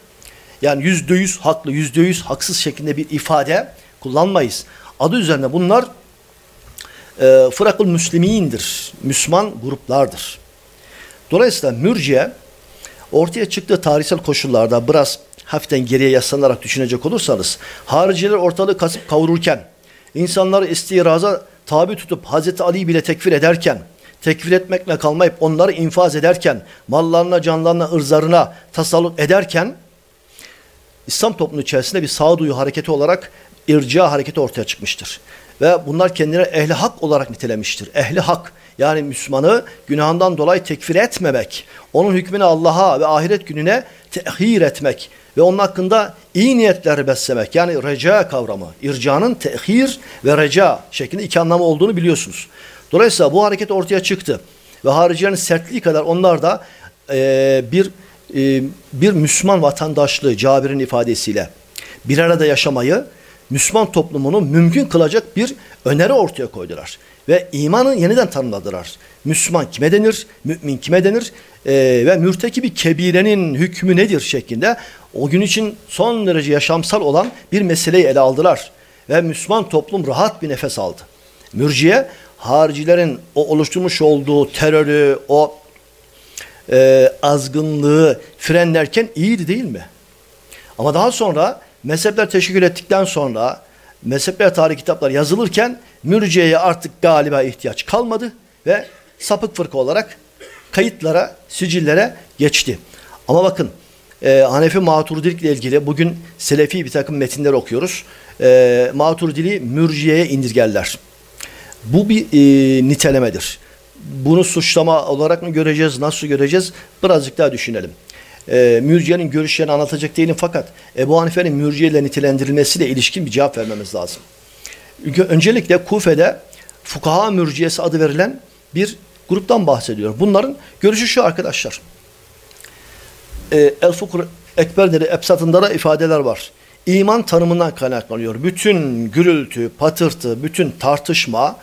yani yüzde yüz haklı, yüzde yüz haksız şeklinde bir ifade kullanmayız. Adı üzerine bunlar e, fırakul müslimindir. Müslüman gruplardır. Dolayısıyla mürciye ortaya çıktığı tarihsel koşullarda biraz hafiften geriye yaslanarak düşünecek olursanız hariciler ortalığı kasıp kavururken insanları istiraza tabi tutup Hazreti Ali bile tekfir ederken tekfir etmekle kalmayıp onları infaz ederken mallarına canlarına ırzlarına tasallut ederken İslam toplumu içerisinde bir sağduyu hareketi olarak irca hareketi ortaya çıkmıştır. Ve bunlar kendine ehli hak olarak nitelemiştir. Ehli hak yani Müslümanı günahından dolayı tekfir etmemek, onun hükmünü Allah'a ve ahiret gününe tehir etmek ve onun hakkında iyi niyetler beslemek. Yani reca kavramı, ircanın tehir ve reca şeklinde iki anlamı olduğunu biliyorsunuz. Dolayısıyla bu hareket ortaya çıktı ve haricilerin sertliği kadar onlar da e, bir e, bir Müslüman vatandaşlığı Cabir'in ifadesiyle bir arada yaşamayı Müslüman toplumunu mümkün kılacak bir öneri ortaya koydular. Ve imanı yeniden tanımladılar. Müslüman kime denir, mümin kime denir e, ve mürteki kebirenin hükmü nedir şeklinde o gün için son derece yaşamsal olan bir meseleyi ele aldılar. Ve Müslüman toplum rahat bir nefes aldı. Mürciye haricilerin o oluşturmuş olduğu terörü, o e, azgınlığı frenlerken iyiydi değil mi? Ama daha sonra mezhepler teşekkür ettikten sonra mezhepler tarih kitaplar yazılırken mürciyeye artık galiba ihtiyaç kalmadı ve sapık fırka olarak kayıtlara, sicillere geçti. Ama bakın e, Hanefi Maturidilik ile ilgili bugün Selefi bir takım metinler okuyoruz. E, Maturidiliği mürciyeye indirgerler. Bu bir e, nitelemedir. Bunu suçlama olarak mı göreceğiz, nasıl göreceğiz? Birazcık daha düşünelim. E, mürciyenin görüşlerini anlatacak değilim fakat Ebu Hanife'nin mürciye ile nitelendirilmesiyle ilişkin bir cevap vermemiz lazım. Öncelikle Kufe'de fukaha mürciyesi adı verilen bir gruptan bahsediyor. Bunların görüşü şu arkadaşlar. E, El Fukur Ekber'de Ebsat'ında da ifadeler var. İman tanımından kaynaklanıyor. Bütün gürültü, patırtı, bütün tartışma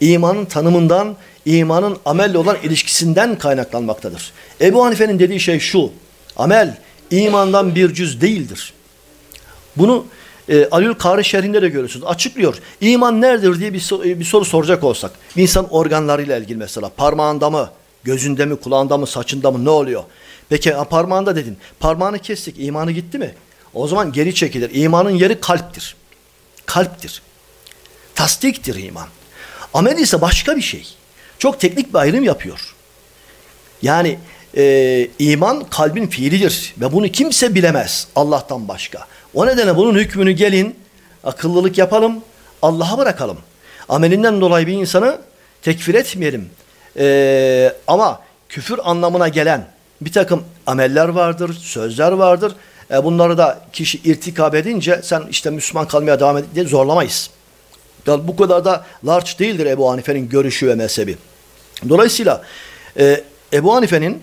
imanın tanımından, imanın amelle olan ilişkisinden kaynaklanmaktadır. Ebu Hanife'nin dediği şey şu. Amel imandan bir cüz değildir. Bunu e, Alül Kari şerhinde de görürsünüz. Açıklıyor. İman neredir diye bir, soru, bir soru soracak olsak. Bir insan organlarıyla ilgili mesela. Parmağında mı, gözünde mi, kulağında mı, saçında mı ne oluyor? Peki parmağında dedin. Parmağını kestik. imanı gitti mi? O zaman geri çekilir. İmanın yeri kalptir. Kalptir. Tasdiktir iman. Amel ise başka bir şey. Çok teknik bir ayrım yapıyor. Yani e, iman kalbin fiilidir ve bunu kimse bilemez Allah'tan başka. O nedenle bunun hükmünü gelin akıllılık yapalım, Allah'a bırakalım. Amelinden dolayı bir insanı tekfir etmeyelim. E, ama küfür anlamına gelen bir takım ameller vardır, sözler vardır. E bunları da kişi irtikab edince sen işte Müslüman kalmaya devam et diye zorlamayız. Yani bu kadar da large değildir Ebu Hanife'nin görüşü ve mezhebi. Dolayısıyla e, Ebu Hanife'nin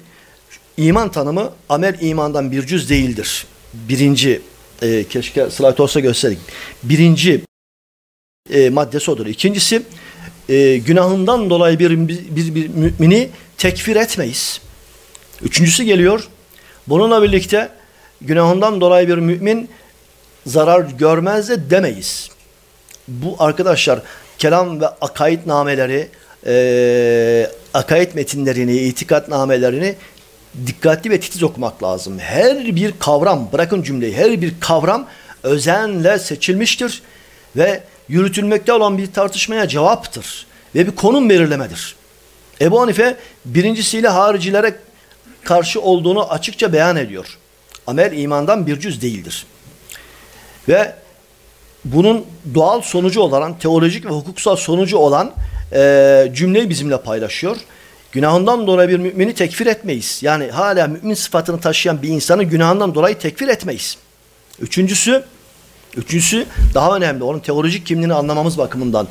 iman tanımı amel imandan bir cüz değildir. Birinci, e, keşke slayt olsa gösterdik. Birinci e, maddesi odur. İkincisi, e, günahından dolayı bir, bir, bir mümini tekfir etmeyiz. Üçüncüsü geliyor. Bununla birlikte günahından dolayı bir mümin zarar görmez de demeyiz. Bu arkadaşlar kelam ve akaid nameleri, e, akaid metinlerini, itikat namelerini dikkatli ve titiz okumak lazım. Her bir kavram, bırakın cümleyi, her bir kavram özenle seçilmiştir ve yürütülmekte olan bir tartışmaya cevaptır ve bir konum belirlemedir. Ebu Hanife birincisiyle haricilere karşı olduğunu açıkça beyan ediyor. Amel imandan bir cüz değildir. Ve bunun doğal sonucu olan, teolojik ve hukuksal sonucu olan e, cümleyi bizimle paylaşıyor. Günahından dolayı bir mümini tekfir etmeyiz. Yani hala mümin sıfatını taşıyan bir insanı günahından dolayı tekfir etmeyiz. Üçüncüsü, üçüncüsü daha önemli. Onun teolojik kimliğini anlamamız bakımından.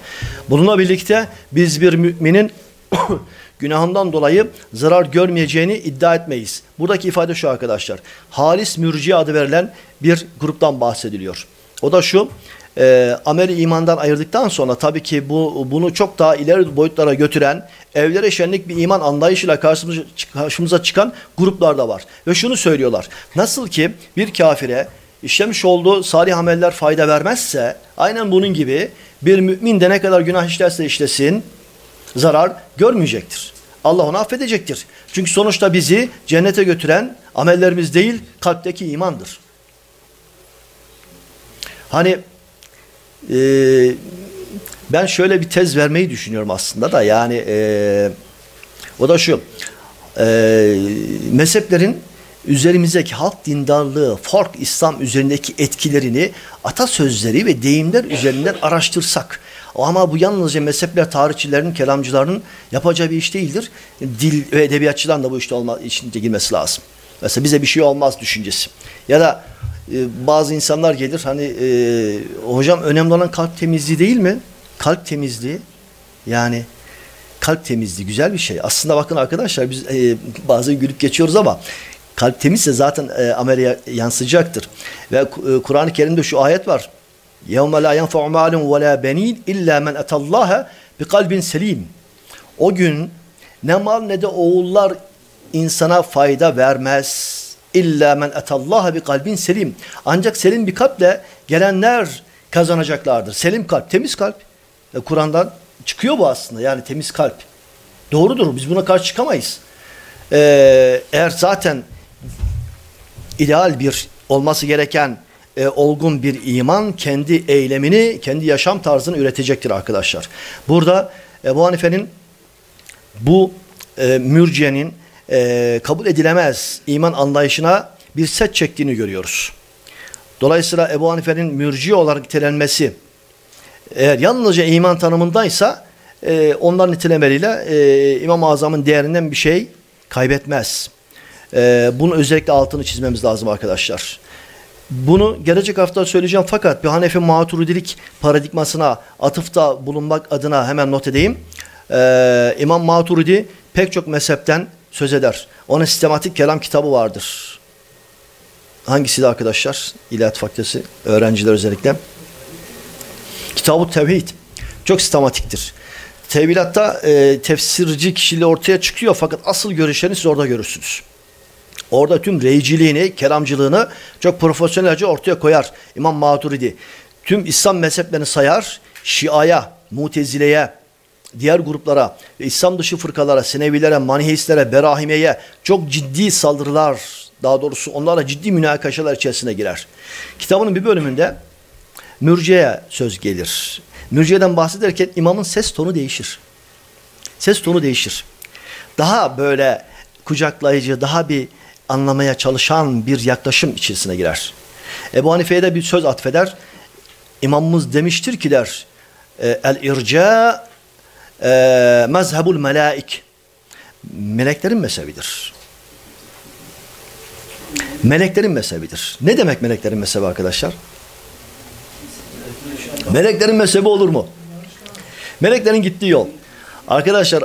Bununla birlikte biz bir müminin [COUGHS] günahından dolayı zarar görmeyeceğini iddia etmeyiz. Buradaki ifade şu arkadaşlar. Halis mürci adı verilen bir gruptan bahsediliyor. O da şu, e, ameli imandan ayırdıktan sonra tabii ki bu bunu çok daha ileri boyutlara götüren, evlere şenlik bir iman anlayışıyla karşımıza, karşımıza çıkan gruplar da var. Ve şunu söylüyorlar. Nasıl ki bir kafire işlemiş olduğu salih ameller fayda vermezse, aynen bunun gibi bir mümin de ne kadar günah işlerse işlesin, zarar görmeyecektir. Allah onu affedecektir. Çünkü sonuçta bizi cennete götüren amellerimiz değil, kalpteki imandır. Hani e, ben şöyle bir tez vermeyi düşünüyorum aslında da yani e, o da şu e, mezheplerin üzerimizdeki halk dindarlığı, fark İslam üzerindeki etkilerini atasözleri ve deyimler üzerinden araştırsak ama bu yalnızca mezhepler tarihçilerin, kelamcıların yapacağı bir iş değildir. Dil ve edebiyatçıdan da bu işte olma, içinde girmesi lazım. Mesela bize bir şey olmaz düşüncesi. Ya da e, bazı insanlar gelir hani e, hocam önemli olan kalp temizliği değil mi? Kalp temizliği yani kalp temizliği güzel bir şey. Aslında bakın arkadaşlar biz e, bazen gülüp geçiyoruz ama kalp temizse zaten e, amele yansıyacaktır. Ve e, Kur'an-ı Kerim'de şu ayet var. يَوْمَ لَا يَنْفَعُ مَالٌ وَلَا بَن۪ينَ اِلَّا مَنْ اَتَ اللّٰهَ بِقَلْبٍ selim. O gün ne mal ne de oğullar insana fayda vermez. İlla men etallaha bi kalbin selim. Ancak selim bir kalple gelenler kazanacaklardır. Selim kalp, temiz kalp. E, Kur'an'dan çıkıyor bu aslında. Yani temiz kalp. Doğrudur. Biz buna karşı çıkamayız. Ee, eğer zaten ideal bir olması gereken e, olgun bir iman kendi eylemini, kendi yaşam tarzını üretecektir arkadaşlar. Burada Ebu Hanife'nin bu e, mürciyenin e, kabul edilemez iman anlayışına bir set çektiğini görüyoruz. Dolayısıyla Ebu Hanife'nin mürci olarak nitelenmesi eğer yalnızca iman tanımındaysa e, onların nitelemeleriyle e, İmam-ı Azam'ın değerinden bir şey kaybetmez. E, bunu özellikle altını çizmemiz lazım arkadaşlar. Bunu gelecek hafta söyleyeceğim fakat bir Hanefi maturidilik paradigmasına atıfta bulunmak adına hemen not edeyim. Ee, İmam Maturidi pek çok mezhepten söz eder. Onun sistematik kelam kitabı vardır. Hangisi de arkadaşlar? İlahiyat Fakültesi öğrenciler özellikle. Kitab-ı Tevhid. Çok sistematiktir. Tevhilatta e, tefsirci kişiliği ortaya çıkıyor fakat asıl görüşlerini siz orada görürsünüz. Orada tüm reyciliğini, kelamcılığını çok profesyonelce ortaya koyar İmam Maturidi. Tüm İslam mezheplerini sayar, Şia'ya, Mutezile'ye, diğer gruplara, İslam dışı fırkalara, Senevilere, Maniheistlere, Berahimeye çok ciddi saldırılar, daha doğrusu onlarla ciddi münakaşalar içerisine girer. Kitabının bir bölümünde mürciye söz gelir. Mürciyeden bahsederken imamın ses tonu değişir. Ses tonu değişir. Daha böyle kucaklayıcı, daha bir anlamaya çalışan bir yaklaşım içerisine girer. Ebu Hanife'ye de bir söz atfeder. İmamımız demiştir ki der, e, el-irca e, mezhebul melaik. Meleklerin mezhebidir. Meleklerin mezhebidir. Ne demek meleklerin mezhebi arkadaşlar? Meleklerin mezhebi olur mu? Meleklerin gittiği yol. Arkadaşlar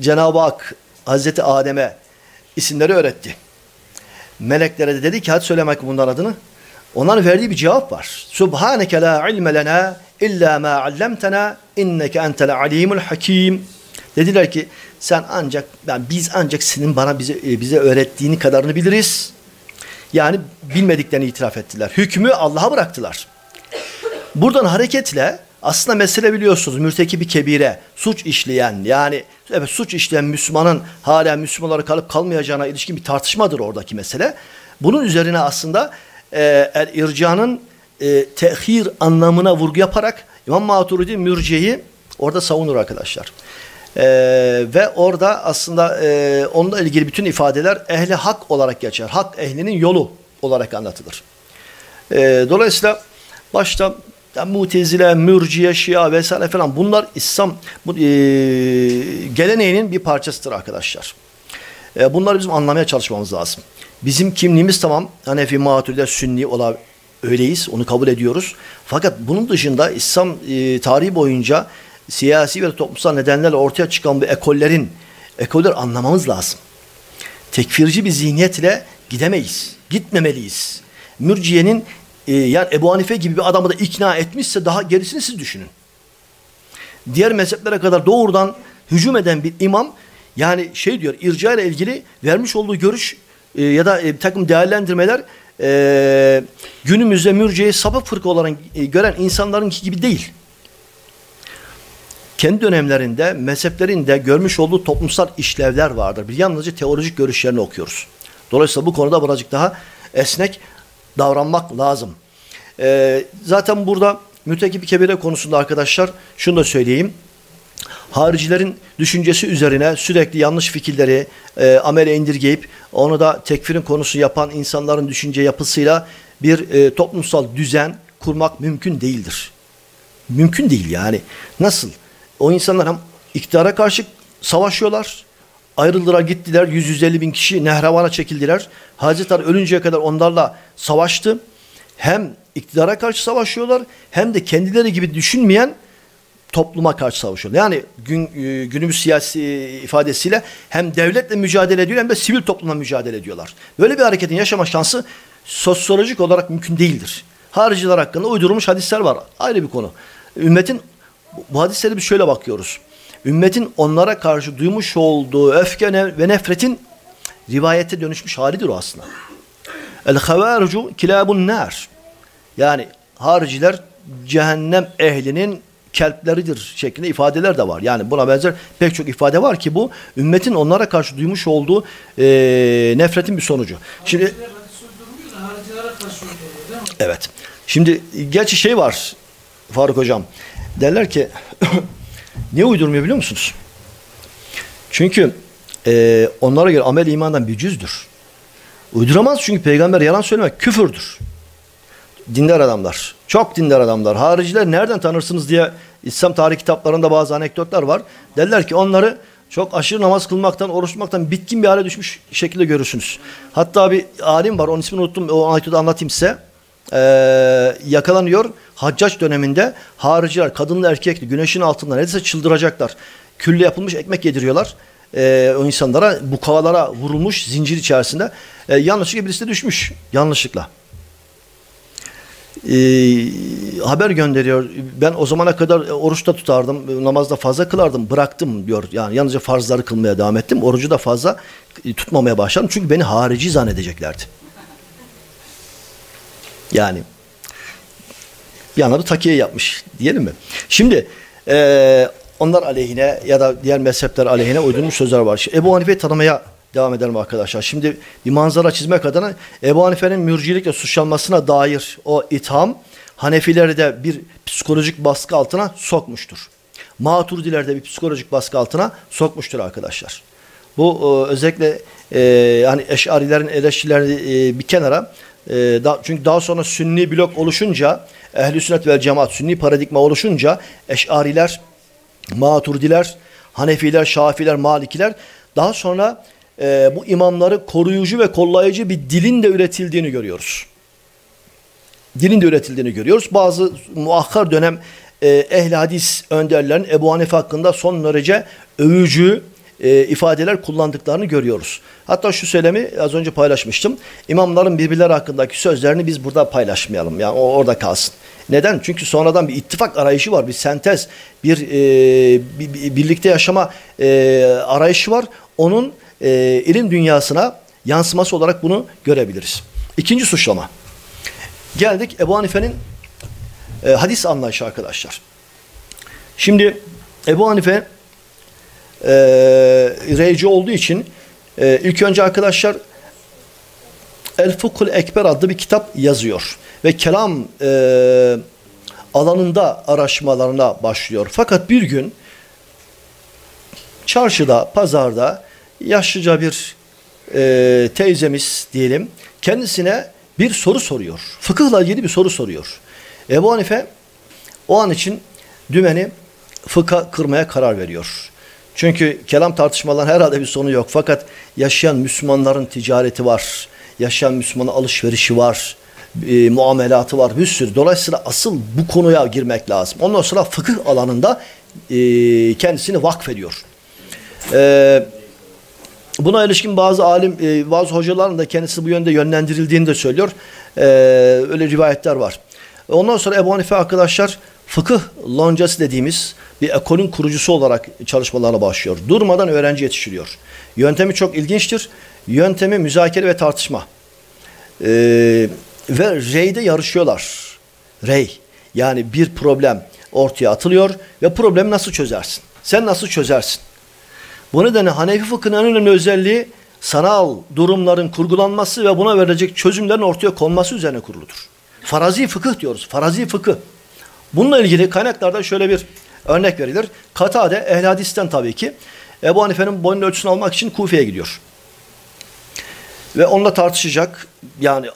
Cenab-ı Hak Hazreti Adem'e isimleri öğretti. Meleklere de dedi ki hadi söylemek bunların adını. Onların verdiği bir cevap var. Subhaneke la ilme lena illa ma allamtena inneke entel alimul hakim. Dediler ki sen ancak yani biz ancak senin bana bize e, bize öğrettiğini kadarını biliriz. Yani bilmediklerini itiraf ettiler. Hükmü Allah'a bıraktılar. Buradan hareketle aslında mesele biliyorsunuz mürtekibi kebire, suç işleyen yani evet suç işleyen Müslümanın hala Müslümanlara kalıp kalmayacağına ilişkin bir tartışmadır oradaki mesele. Bunun üzerine aslında e, el ircanın e, tehir anlamına vurgu yaparak İmam Maturidi mürceyi orada savunur arkadaşlar. E, ve orada aslında e, onunla ilgili bütün ifadeler ehli hak olarak geçer. Hak ehlinin yolu olarak anlatılır. E, dolayısıyla başta yani mutezile, mürciye, şia vesaire falan bunlar İslam bu, e, geleneğinin bir parçasıdır arkadaşlar. E, bunları bizim anlamaya çalışmamız lazım. Bizim kimliğimiz tamam Hanefi, Maturide, Sünni olan öyleyiz. Onu kabul ediyoruz. Fakat bunun dışında İslam e, tarihi boyunca siyasi ve toplumsal nedenlerle ortaya çıkan bu ekollerin ekoller anlamamız lazım. Tekfirci bir zihniyetle gidemeyiz. Gitmemeliyiz. Mürciyenin e, yani Ebu Hanife gibi bir adamı da ikna etmişse daha gerisini siz düşünün. Diğer mezheplere kadar doğrudan hücum eden bir imam yani şey diyor irca ile ilgili vermiş olduğu görüş e, ya da e, bir takım değerlendirmeler e, günümüzde mürciyeyi sapık fırka olarak e, gören insanlarınki gibi değil. Kendi dönemlerinde mezheplerinde görmüş olduğu toplumsal işlevler vardır. Bir yalnızca teolojik görüşlerini okuyoruz. Dolayısıyla bu konuda birazcık daha esnek davranmak lazım. E, zaten burada mütekip kebire konusunda arkadaşlar şunu da söyleyeyim. Haricilerin düşüncesi üzerine sürekli yanlış fikirleri e, amele indirgeyip onu da tekfirin konusu yapan insanların düşünce yapısıyla bir e, toplumsal düzen kurmak mümkün değildir. Mümkün değil yani. Nasıl? O insanlar hem iktidara karşı savaşıyorlar, ayrıldılar gittiler 100-150 bin kişi Nehravan'a çekildiler. Hazreti Ali ölünceye kadar onlarla savaştı. Hem iktidara karşı savaşıyorlar hem de kendileri gibi düşünmeyen topluma karşı savaşıyorlar. Yani gün, e, günümüz siyasi ifadesiyle hem devletle mücadele ediyor hem de sivil toplumla mücadele ediyorlar. Böyle bir hareketin yaşama şansı sosyolojik olarak mümkün değildir. Hariciler hakkında uydurulmuş hadisler var. Ayrı bir konu. Ümmetin bu hadisleri biz şöyle bakıyoruz. Ümmetin onlara karşı duymuş olduğu öfke ve nefretin rivayete dönüşmüş halidir o aslında. El havaricu kilabun nar. Yani hariciler cehennem ehlinin kelpleridir şeklinde ifadeler de var. Yani buna benzer pek çok ifade var ki bu ümmetin onlara karşı duymuş olduğu e, nefretin bir sonucu. Şimdi Evet. Şimdi gerçi şey var Faruk hocam. Derler ki [COUGHS] niye uydurmuyor biliyor musunuz? Çünkü e, onlara göre amel imandan bir cüzdür. Uyduramaz çünkü peygamber yalan söylemek küfürdür. Dindar adamlar. Çok dindar adamlar. Hariciler nereden tanırsınız diye İslam tarih kitaplarında bazı anekdotlar var. Derler ki onları çok aşırı namaz kılmaktan, oruç tutmaktan bitkin bir hale düşmüş şekilde görürsünüz. Hatta bir alim var, onun ismini unuttum, o anekdotu anlatayım size. Ee, yakalanıyor. Haccaç döneminde hariciler, kadınlı erkekli, güneşin altında neredeyse çıldıracaklar. Külle yapılmış ekmek yediriyorlar e, o insanlara, bukalara vurulmuş zincir içerisinde. E, yanlışlıkla birisi de düşmüş. Yanlışlıkla. E, haber gönderiyor. Ben o zamana kadar oruçta tutardım. Namazda fazla kılardım. Bıraktım diyor. Yani yalnızca farzları kılmaya devam ettim. Orucu da fazla e, tutmamaya başladım. Çünkü beni harici zannedeceklerdi. Yani bir anlamda takiye yapmış diyelim mi? Şimdi e, onlar aleyhine ya da diğer mezhepler aleyhine uydurmuş sözler var. Ebu Hanife'yi tanımaya devam edelim arkadaşlar. Şimdi bir manzara çizmek adına Ebu Hanife'nin mürcilikle suçlanmasına dair o itham Hanefileri de bir psikolojik baskı altına sokmuştur. Maturidiler de bir psikolojik baskı altına sokmuştur arkadaşlar. Bu e, özellikle e, yani eşarilerin eleştirilerini e, bir kenara e, çünkü daha sonra sünni blok oluşunca ehli sünnet ve cemaat sünni paradigma oluşunca eşariler Maturidiler, Hanefiler, Şafiler, Malikiler daha sonra e, bu imamları koruyucu ve kollayıcı bir dilin de üretildiğini görüyoruz. Dilin de üretildiğini görüyoruz. Bazı muakkar dönem e, ehl hadis önderlerin Ebu Hanife hakkında son derece övücü e, ifadeler kullandıklarını görüyoruz. Hatta şu söylemi az önce paylaşmıştım. İmamların birbirleri hakkındaki sözlerini biz burada paylaşmayalım. Yani o orada kalsın. Neden? Çünkü sonradan bir ittifak arayışı var, bir sentez, bir, e, bir birlikte yaşama e, arayışı var. Onun e, ilim dünyasına yansıması olarak bunu görebiliriz. İkinci suçlama. Geldik Ebu Hanife'nin e, hadis anlayışı arkadaşlar. Şimdi Ebu Hanife e, reyci olduğu için e, ilk önce arkadaşlar El Fukul Ekber adlı bir kitap yazıyor. Ve kelam e, alanında araştırmalarına başlıyor. Fakat bir gün çarşıda, pazarda yaşlıca bir e, teyzemiz diyelim kendisine bir soru soruyor. Fıkıhla ilgili bir soru soruyor. Ebu Hanife o an için dümeni fıkha kırmaya karar veriyor. Çünkü kelam tartışmaların herhalde bir sonu yok. Fakat yaşayan Müslümanların ticareti var. Yaşayan Müslümanın alışverişi var. E, muamelatı var. Bir sürü. Dolayısıyla asıl bu konuya girmek lazım. Ondan sonra fıkıh alanında e, kendisini vakfediyor. E, buna ilişkin bazı alim, e, bazı hocaların da kendisi bu yönde yönlendirildiğini de söylüyor. E, öyle rivayetler var. Ondan sonra Ebu Hanife arkadaşlar fıkıh loncası dediğimiz bir ekolün kurucusu olarak çalışmalarına başlıyor. Durmadan öğrenci yetiştiriyor. Yöntemi çok ilginçtir. Yöntemi müzakere ve tartışma. Ee, ve reyde yarışıyorlar. Rey. Yani bir problem ortaya atılıyor ve problemi nasıl çözersin? Sen nasıl çözersin? Bu nedenle Hanefi fıkhının en önemli özelliği sanal durumların kurgulanması ve buna verilecek çözümlerin ortaya konması üzerine kuruludur. Farazi fıkıh diyoruz. Farazi fıkıh. Bununla ilgili kaynaklarda şöyle bir örnek verilir. Katade ehl hadisten tabii ki Ebu Hanife'nin boyun ölçüsünü almak için Kufe'ye gidiyor. Ve onunla tartışacak yani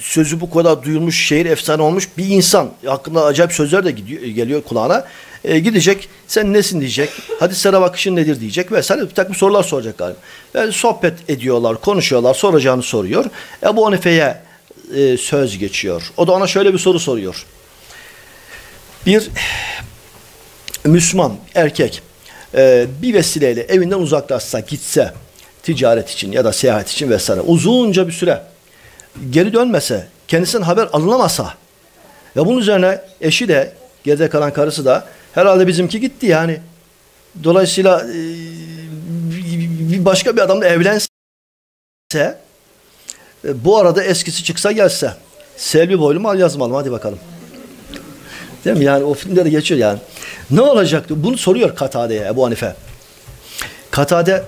sözü bu kadar duyulmuş, şehir efsane olmuş bir insan. Hakkında acayip sözler de gidiyor, geliyor kulağına. E, gidecek, sen nesin diyecek, hadislere bakışın nedir diyecek vesaire bir takım sorular soracak galiba. Ve sohbet ediyorlar, konuşuyorlar, soracağını soruyor. Ebu Hanife'ye e, söz geçiyor. O da ona şöyle bir soru soruyor. Bir Müslüman erkek e, bir vesileyle evinden uzaklaşsa, gitse ticaret için ya da seyahat için vesaire uzunca bir süre geri dönmese, kendisinden haber alınamasa ve bunun üzerine eşi de geride kalan karısı da herhalde bizimki gitti yani. Dolayısıyla e, başka bir adamla evlense e, bu arada eskisi çıksa gelse Selvi boylu mal yazmalım hadi bakalım. Değil mi? Yani o filmde geçiyor yani. Ne olacaktı? Bunu soruyor Katade'ye Ebu Hanife. Katade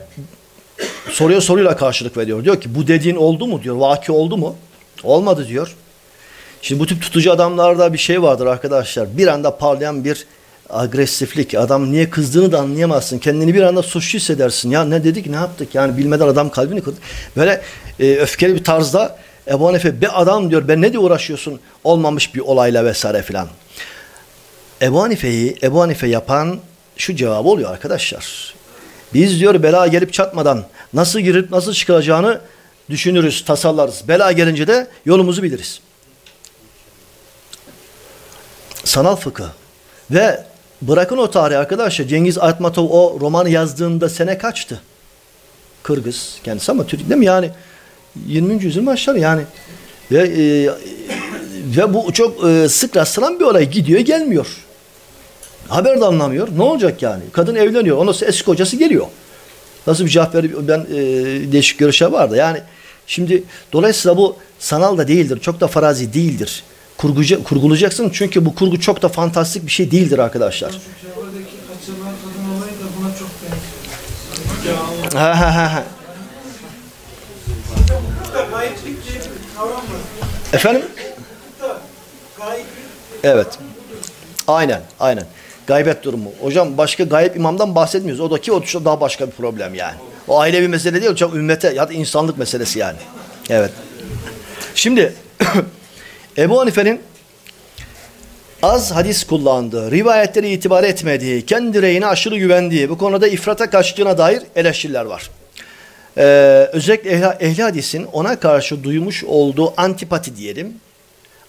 soruyor soruyla karşılık veriyor. Diyor ki bu dediğin oldu mu diyor. Vaki oldu mu? Olmadı diyor. Şimdi bu tip tutucu adamlarda bir şey vardır arkadaşlar. Bir anda parlayan bir agresiflik. Adam niye kızdığını da anlayamazsın. Kendini bir anda suçlu hissedersin. Ya ne dedik ne yaptık yani bilmeden adam kalbini kırdı. Böyle e, öfkeli bir tarzda Ebu Hanife bir adam diyor ben ne diye uğraşıyorsun olmamış bir olayla vesaire filan. Ebu Hanife'yi Ebu Hanife yapan şu cevabı oluyor arkadaşlar. Biz diyor bela gelip çatmadan nasıl girip nasıl çıkacağını düşünürüz, tasarlarız. Bela gelince de yolumuzu biliriz. Sanal fıkıh. Ve bırakın o tarihi arkadaşlar. Cengiz Aytmatov o romanı yazdığında sene kaçtı? Kırgız kendisi ama Türk değil mi? Yani 20. yüzyıl başları yani. Ve, e, ve bu çok e, sık rastlanan bir olay. Gidiyor gelmiyor. Haber de anlamıyor. Ne olacak yani? Kadın evleniyor. Ondan sonra eski kocası geliyor. Nasıl bir cevap veriyor? Ben e, değişik görüşler vardı. Yani şimdi dolayısıyla bu sanal da değildir. Çok da farazi değildir. Kurguca, kurgulayacaksın çünkü bu kurgu çok da fantastik bir şey değildir arkadaşlar. Ha ha ha. Efendim? Evet. Aynen, aynen. Gaybet durumu. Hocam başka gayip imamdan bahsetmiyoruz. O da ki o daha başka bir problem yani. O ailevi mesele değil, çok ümmete ya da insanlık meselesi yani. Evet. Şimdi [CLEARS THROAT] Ebu Hanife'nin az hadis kullandığı, rivayetleri itibar etmediği, kendi reyine aşırı güvendiği, bu konuda ifrata kaçtığına dair eleştiriler var. Ee, özellikle ehli, ehli hadisin ona karşı duymuş olduğu antipati diyelim.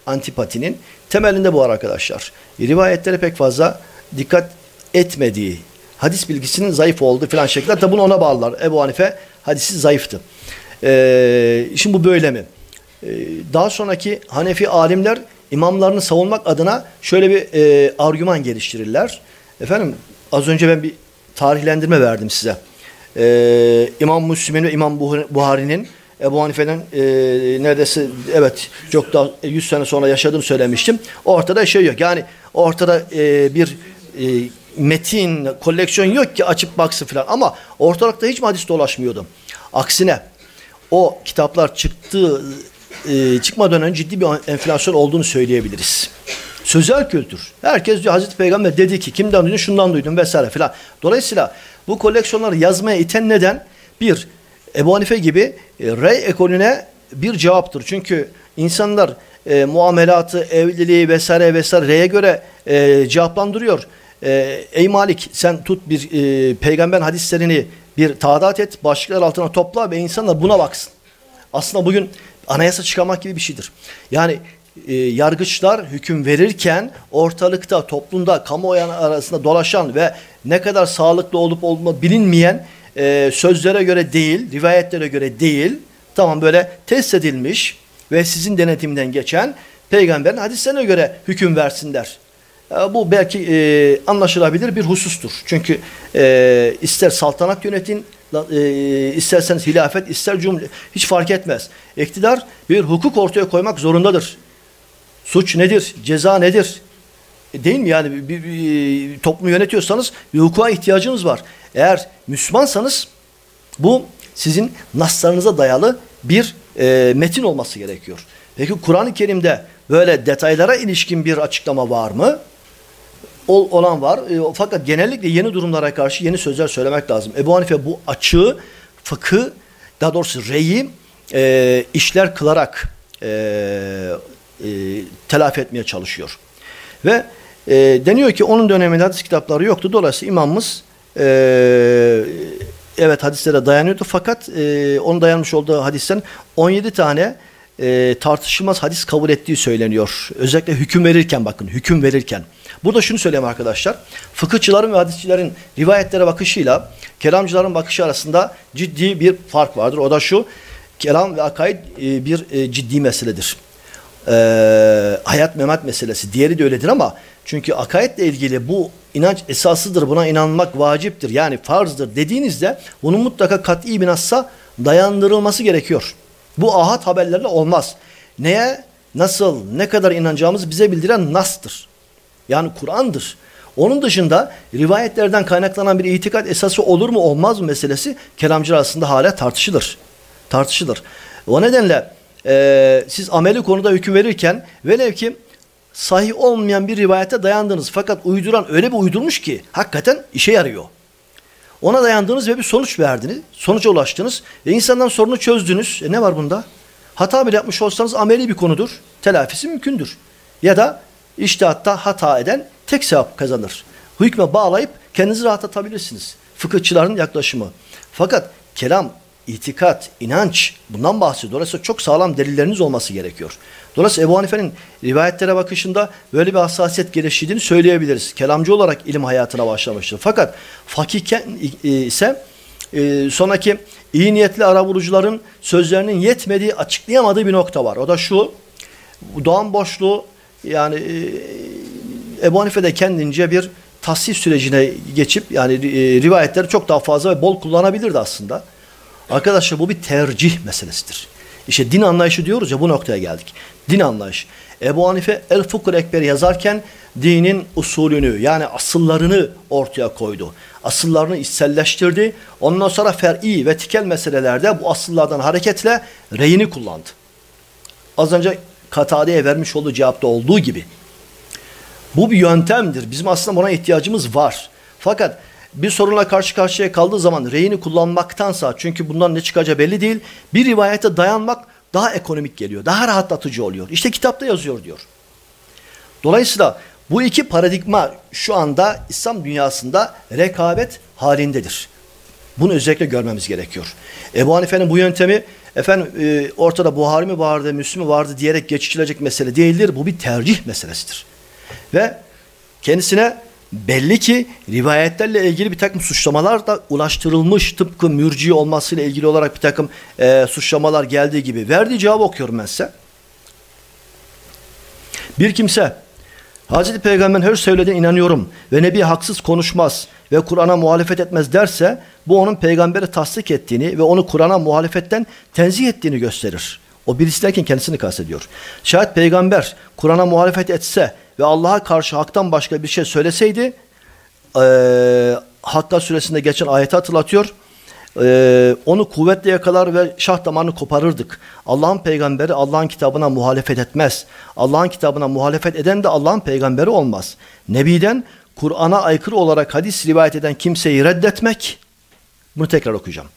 Antipatinin temelinde bu var arkadaşlar. Rivayetlere pek fazla dikkat etmediği, hadis bilgisinin zayıf olduğu filan şekilde. Tabi bunu ona bağlılar. Ebu Hanife hadisi zayıftı. Ee, şimdi bu böyle mi? Ee, daha sonraki Hanefi alimler imamlarını savunmak adına şöyle bir e, argüman geliştirirler. Efendim az önce ben bir tarihlendirme verdim size. Ee, İmam Müslim'in ve İmam Buhari'nin Ebu Hanife'nin e, neredeyse evet çok daha 100 sene sonra yaşadığını söylemiştim. Ortada şey yok. Yani ortada e, bir e, metin, koleksiyon yok ki açıp baksın falan. Ama ortalıkta hiç mi hadis dolaşmıyordu? Aksine o kitaplar çıktığı e, çıkmadan önce ciddi bir enflasyon olduğunu söyleyebiliriz. Sözel kültür. Herkes diyor Hazreti Peygamber dedi ki kimden duydun şundan duydum vesaire filan. Dolayısıyla bu koleksiyonları yazmaya iten neden? Bir, Ebu Hanife gibi e, rey ekolüne bir cevaptır. Çünkü insanlar e, muamelatı, evliliği vesaire vesaire reye göre e, cevaplandırıyor. E, ey Malik sen tut bir e, peygamber hadislerini bir taadat et, başlıklar altına topla ve insanlar buna baksın. Aslında bugün anayasa çıkarmak gibi bir şeydir. Yani e, yargıçlar hüküm verirken ortalıkta, toplumda, kamuoyu arasında dolaşan ve ne kadar sağlıklı olup olmadığı bilinmeyen e, sözlere göre değil, rivayetlere göre değil, tamam böyle test edilmiş ve sizin denetimden geçen peygamberin hadislerine göre hüküm versinler. E, bu belki e, anlaşılabilir bir husustur. Çünkü e, ister saltanat yönetin, e, isterseniz hilafet, ister cumhur, hiç fark etmez. İktidar bir hukuk ortaya koymak zorundadır. Suç nedir? Ceza nedir? E, değil mi yani bir, bir toplumu yönetiyorsanız bir hukuka ihtiyacınız var. Eğer Müslümansanız bu sizin naslarınıza dayalı bir e, metin olması gerekiyor. Peki Kur'an-ı Kerim'de böyle detaylara ilişkin bir açıklama var mı? Ol, olan var. E, fakat genellikle yeni durumlara karşı yeni sözler söylemek lazım. Ebu Hanife bu açığı, fıkı, daha doğrusu reyi e, işler kılarak e, e, telafi etmeye çalışıyor. Ve e, deniyor ki onun döneminde hadis kitapları yoktu. Dolayısıyla imamımız e, evet hadislere dayanıyordu. Fakat e, onun dayanmış olduğu hadisten 17 tane e, tartışılmaz hadis kabul ettiği söyleniyor. Özellikle hüküm verirken bakın hüküm verirken. Burada şunu söyleyeyim arkadaşlar. Fıkıhçıların ve hadisçilerin rivayetlere bakışıyla kelamcıların bakışı arasında ciddi bir fark vardır. O da şu. Kelam ve akaid e, bir e, ciddi meseledir e, hayat memat meselesi. Diğeri de öyledir ama çünkü akaidle ilgili bu inanç esasıdır, buna inanmak vaciptir yani farzdır dediğinizde bunun mutlaka kat'i bir nassa dayandırılması gerekiyor. Bu ahad haberlerle olmaz. Neye, nasıl, ne kadar inanacağımızı bize bildiren nastır. Yani Kur'an'dır. Onun dışında rivayetlerden kaynaklanan bir itikat esası olur mu olmaz mı meselesi kelamcılar arasında hala tartışılır. Tartışılır. O nedenle e, siz ameli konuda hüküm verirken velev ki sahih olmayan bir rivayete dayandınız. Fakat uyduran öyle bir uydurmuş ki hakikaten işe yarıyor. Ona dayandınız ve bir sonuç verdiniz. Sonuca ulaştınız ve insandan sorunu çözdünüz. E ne var bunda? Hata bile yapmış olsanız ameli bir konudur. Telafisi mümkündür. Ya da iştihatta hata eden tek sevap kazanır. Hükme bağlayıp kendinizi rahatlatabilirsiniz. Fıkıhçıların yaklaşımı. Fakat kelam itikat, inanç bundan bahsediyor. Dolayısıyla çok sağlam delilleriniz olması gerekiyor. Dolayısıyla Ebu Hanife'nin rivayetlere bakışında böyle bir hassasiyet geliştiğini söyleyebiliriz. Kelamcı olarak ilim hayatına başlamıştır. Fakat fakihken ise e, sonraki iyi niyetli ara bulucuların sözlerinin yetmediği, açıklayamadığı bir nokta var. O da şu, doğan boşluğu yani e, Ebu Hanife de kendince bir tahsis sürecine geçip yani e, rivayetleri çok daha fazla ve bol kullanabilirdi aslında. Arkadaşlar bu bir tercih meselesidir. İşte din anlayışı diyoruz ya bu noktaya geldik. Din anlayışı. Ebu Hanife El Fukur Ekber yazarken dinin usulünü yani asıllarını ortaya koydu. Asıllarını içselleştirdi. Ondan sonra fer'i ve tikel meselelerde bu asıllardan hareketle reyini kullandı. Az önce Katade'ye vermiş olduğu cevapta olduğu gibi. Bu bir yöntemdir. Bizim aslında buna ihtiyacımız var. Fakat bir sorunla karşı karşıya kaldığı zaman reyini kullanmaktansa çünkü bundan ne çıkacağı belli değil bir rivayete dayanmak daha ekonomik geliyor. Daha rahatlatıcı oluyor. İşte kitapta yazıyor diyor. Dolayısıyla bu iki paradigma şu anda İslam dünyasında rekabet halindedir. Bunu özellikle görmemiz gerekiyor. Ebu Hanife'nin bu yöntemi efendim e, ortada Buhari mi vardı, Müslüm mü vardı diyerek geçişilecek mesele değildir. Bu bir tercih meselesidir. Ve kendisine belli ki rivayetlerle ilgili bir takım suçlamalar da ulaştırılmış tıpkı mürci olmasıyla ilgili olarak bir takım e, suçlamalar geldiği gibi. Verdiği cevabı okuyorum ben size. Bir kimse Hazreti Peygamber'in her söylediğine inanıyorum ve Nebi haksız konuşmaz ve Kur'an'a muhalefet etmez derse bu onun peygamberi tasdik ettiğini ve onu Kur'an'a muhalefetten tenzih ettiğini gösterir. O birisi derken kendisini kastediyor. Şayet peygamber Kur'an'a muhalefet etse ve Allah'a karşı haktan başka bir şey söyleseydi e, Hakka suresinde geçen ayeti hatırlatıyor. E, onu kuvvetle yakalar ve şah damarını koparırdık. Allah'ın peygamberi Allah'ın kitabına muhalefet etmez. Allah'ın kitabına muhalefet eden de Allah'ın peygamberi olmaz. Nebiden Kur'an'a aykırı olarak hadis rivayet eden kimseyi reddetmek, bunu tekrar okuyacağım.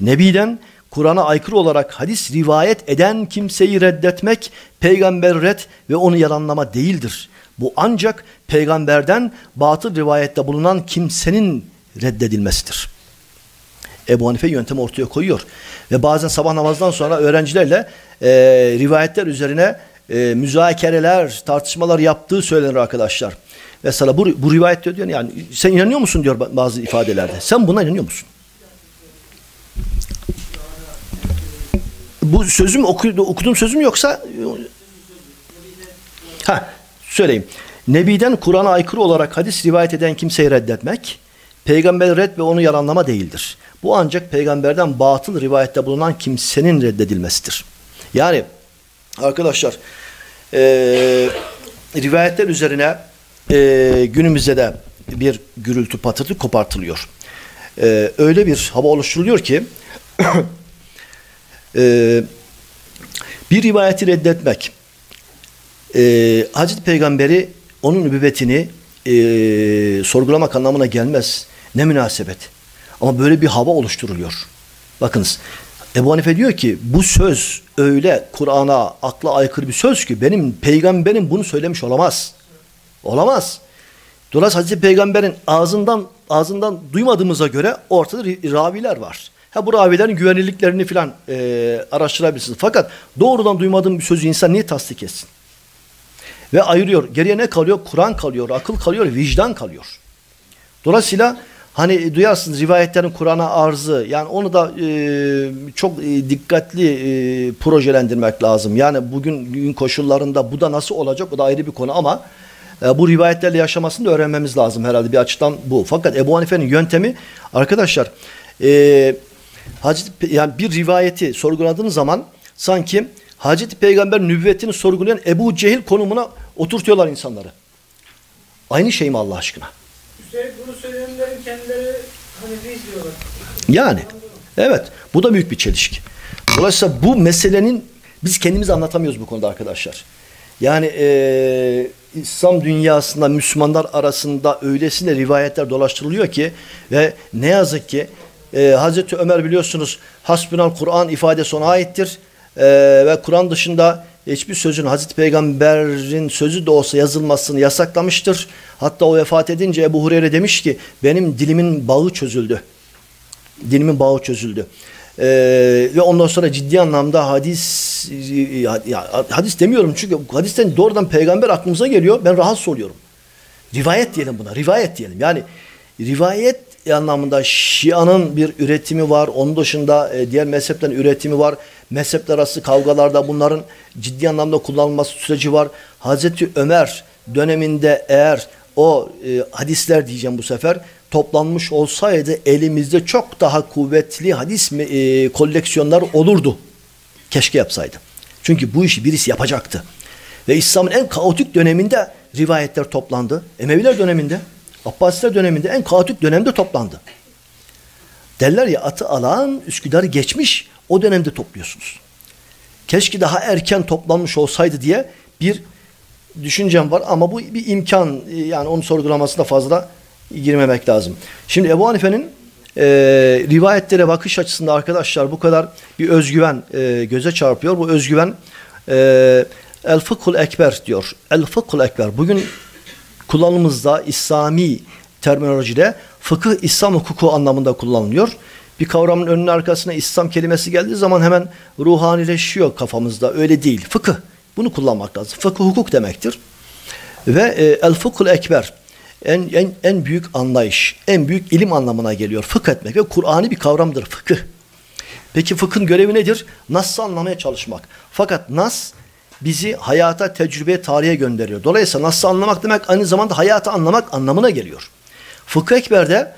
Nebiden Kur'an'a aykırı olarak hadis rivayet eden kimseyi reddetmek, peygamber red ve onu yalanlama değildir. Bu ancak peygamberden batıl rivayette bulunan kimsenin reddedilmesidir. Ebu Hanife yöntemi ortaya koyuyor. Ve bazen sabah namazdan sonra öğrencilerle e, rivayetler üzerine e, müzakereler, tartışmalar yaptığı söylenir arkadaşlar. Mesela bu, bu rivayet diyor yani sen inanıyor musun diyor bazı ifadelerde. Sen buna inanıyor musun? Bu sözüm okudu, okudum sözüm yoksa ha söyleyeyim. Nebiden Kur'an'a aykırı olarak hadis rivayet eden kimseyi reddetmek, peygamber red ve onu yalanlama değildir. Bu ancak peygamberden batıl rivayette bulunan kimsenin reddedilmesidir. Yani arkadaşlar e, rivayetler üzerine e, günümüzde de bir gürültü patırtı kopartılıyor. E, öyle bir hava oluşturuluyor ki [CLEARS THROAT] e, bir rivayeti reddetmek e, Hazreti Peygamberi onun nübüvvetini e, sorgulamak anlamına gelmez. Ne münasebet. Ama böyle bir hava oluşturuluyor. Bakınız Ebu Hanife diyor ki bu söz öyle Kur'an'a akla aykırı bir söz ki benim peygamberim bunu söylemiş olamaz. Olamaz. Dolayısıyla Hazreti Peygamber'in ağzından ağzından duymadığımıza göre ortada raviler var. Ha bu ravilerin güvenilirliklerini filan e, araştırabilirsiniz. Fakat doğrudan duymadığım bir sözü insan niye tasdik etsin? Ve ayırıyor. Geriye ne kalıyor? Kur'an kalıyor, akıl kalıyor, vicdan kalıyor. Dolayısıyla hani duyarsınız rivayetlerin Kur'an'a arzı yani onu da e, çok e, dikkatli e, projelendirmek lazım. Yani bugün gün koşullarında bu da nasıl olacak o da ayrı bir konu ama e, bu rivayetlerle yaşamasını da öğrenmemiz lazım herhalde bir açıdan bu. Fakat Ebu Hanife'nin yöntemi arkadaşlar e, Hazreti, yani bir rivayeti sorguladığınız zaman sanki Hazreti Peygamber nübüvvetini sorgulayan Ebu Cehil konumuna oturtuyorlar insanları. Aynı şey mi Allah aşkına? Üstelik bunu söyleyenlerin kendileri Hanefi diyorlar. Yani evet bu da büyük bir çelişki. Dolayısıyla bu meselenin biz kendimiz anlatamıyoruz bu konuda arkadaşlar. Yani e, İslam dünyasında Müslümanlar arasında öylesine rivayetler dolaştırılıyor ki ve ne yazık ki e, Hazreti Ömer biliyorsunuz hasbunal Kur'an ifadesi ona aittir. E, ve Kur'an dışında hiçbir sözün Hazreti Peygamber'in sözü de olsa yazılmasını yasaklamıştır. Hatta o vefat edince Ebu Hureyre demiş ki benim dilimin bağı çözüldü. Dilimin bağı çözüldü. Ee, ve ondan sonra ciddi anlamda hadis ya, hadis demiyorum çünkü hadisten doğrudan peygamber aklımıza geliyor. Ben rahatsız oluyorum. Rivayet diyelim buna. Rivayet diyelim. Yani rivayet anlamında Şia'nın bir üretimi var. Onun dışında e, diğer mezheplerin üretimi var. Mezhepler arası kavgalarda bunların ciddi anlamda kullanılması süreci var. Hazreti Ömer döneminde eğer o e, hadisler diyeceğim bu sefer toplanmış olsaydı elimizde çok daha kuvvetli hadis e, koleksiyonlar olurdu. Keşke yapsaydı. Çünkü bu işi birisi yapacaktı. Ve İslam'ın en kaotik döneminde rivayetler toplandı. Emeviler döneminde, Abbasiler döneminde en kaotik dönemde toplandı. Derler ya atı alan Üsküdar'ı geçmiş o dönemde topluyorsunuz. Keşke daha erken toplanmış olsaydı diye bir düşüncem var ama bu bir imkan yani onu sorgulamasına fazla girmemek lazım. Şimdi Ebu Hanife'nin e, rivayetlere bakış açısında arkadaşlar bu kadar bir özgüven e, göze çarpıyor. Bu özgüven e, El Fıkhul Ekber diyor. El Fıkhul Ekber. Bugün kullanımızda İslami terminolojide fıkıh İslam hukuku anlamında kullanılıyor. Bir kavramın önüne arkasına İslam kelimesi geldiği zaman hemen ruhanileşiyor kafamızda. Öyle değil. Fıkıh. Bunu kullanmak lazım. Fıkıh hukuk demektir. Ve e, el fıkhul ekber en, en, en büyük anlayış, en büyük ilim anlamına geliyor. Fıkh etmek ve Kur'an'ı bir kavramdır fıkıh. Peki fıkhın görevi nedir? Nas'ı anlamaya çalışmak. Fakat Nas bizi hayata, tecrübeye, tarihe gönderiyor. Dolayısıyla Nas'ı anlamak demek aynı zamanda hayatı anlamak anlamına geliyor. Fıkıh Ekber'de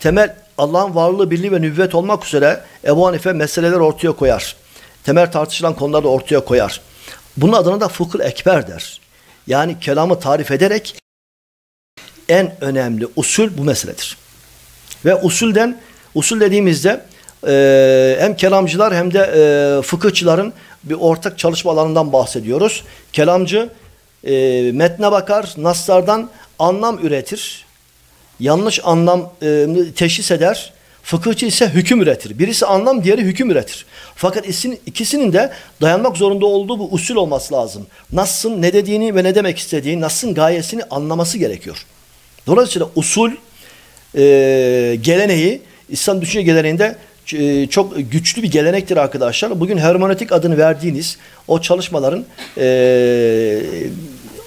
temel Allah'ın varlığı, birliği ve nübüvvet olmak üzere Ebu Hanife meseleler ortaya koyar. Temel tartışılan konuları ortaya koyar. Bunun adına da fıkıh ekber der. Yani kelamı tarif ederek en önemli usul bu meseledir. Ve usulden, usul dediğimizde e, hem kelamcılar hem de e, fıkıhçıların bir ortak çalışma alanından bahsediyoruz. Kelamcı e, metne bakar, naslardan anlam üretir. Yanlış anlam e, teşhis eder. Fıkıhçı ise hüküm üretir. Birisi anlam, diğeri hüküm üretir. Fakat ikisinin de dayanmak zorunda olduğu bu usul olması lazım. Nas'ın ne dediğini ve ne demek istediğini, Nas'ın gayesini anlaması gerekiyor. Dolayısıyla usul e, geleneği İslam düşünce geleneğinde çok güçlü bir gelenektir arkadaşlar. Bugün hermeneutik adını verdiğiniz o çalışmaların e,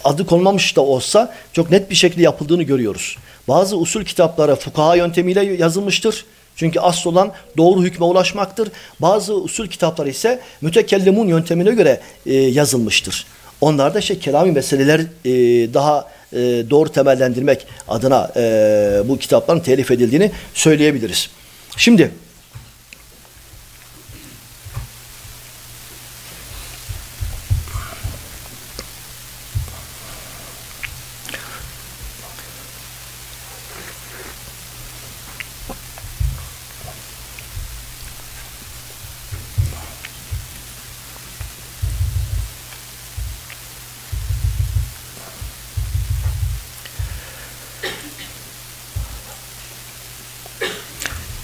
adı konmamış da olsa çok net bir şekilde yapıldığını görüyoruz. Bazı usul kitapları fukaha yöntemiyle yazılmıştır. Çünkü asıl olan doğru hükme ulaşmaktır. Bazı usul kitapları ise mütekellimun yöntemine göre e, yazılmıştır. Onlarda işte kelami meseleler e, daha e, doğru temellendirmek adına e, bu kitapların telif edildiğini söyleyebiliriz. Şimdi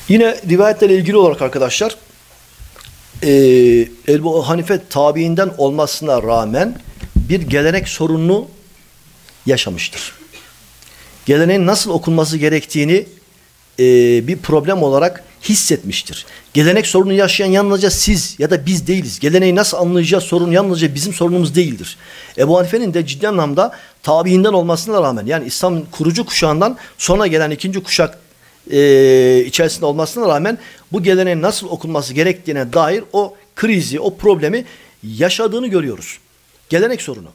Yine rivayetlerle ilgili olarak arkadaşlar e, Ebu Hanife tabiinden olmasına rağmen bir gelenek sorununu yaşamıştır. Geleneğin nasıl okunması gerektiğini e, bir problem olarak hissetmiştir. Gelenek sorunu yaşayan yalnızca siz ya da biz değiliz. Geleneği nasıl anlayacağız sorun yalnızca bizim sorunumuz değildir. Ebu Hanife'nin de ciddi anlamda tabiinden olmasına rağmen yani İslam kurucu kuşağından sonra gelen ikinci kuşak e, içerisinde olmasına rağmen bu geleneğin nasıl okunması gerektiğine dair o krizi, o problemi yaşadığını görüyoruz. Gelenek sorunu.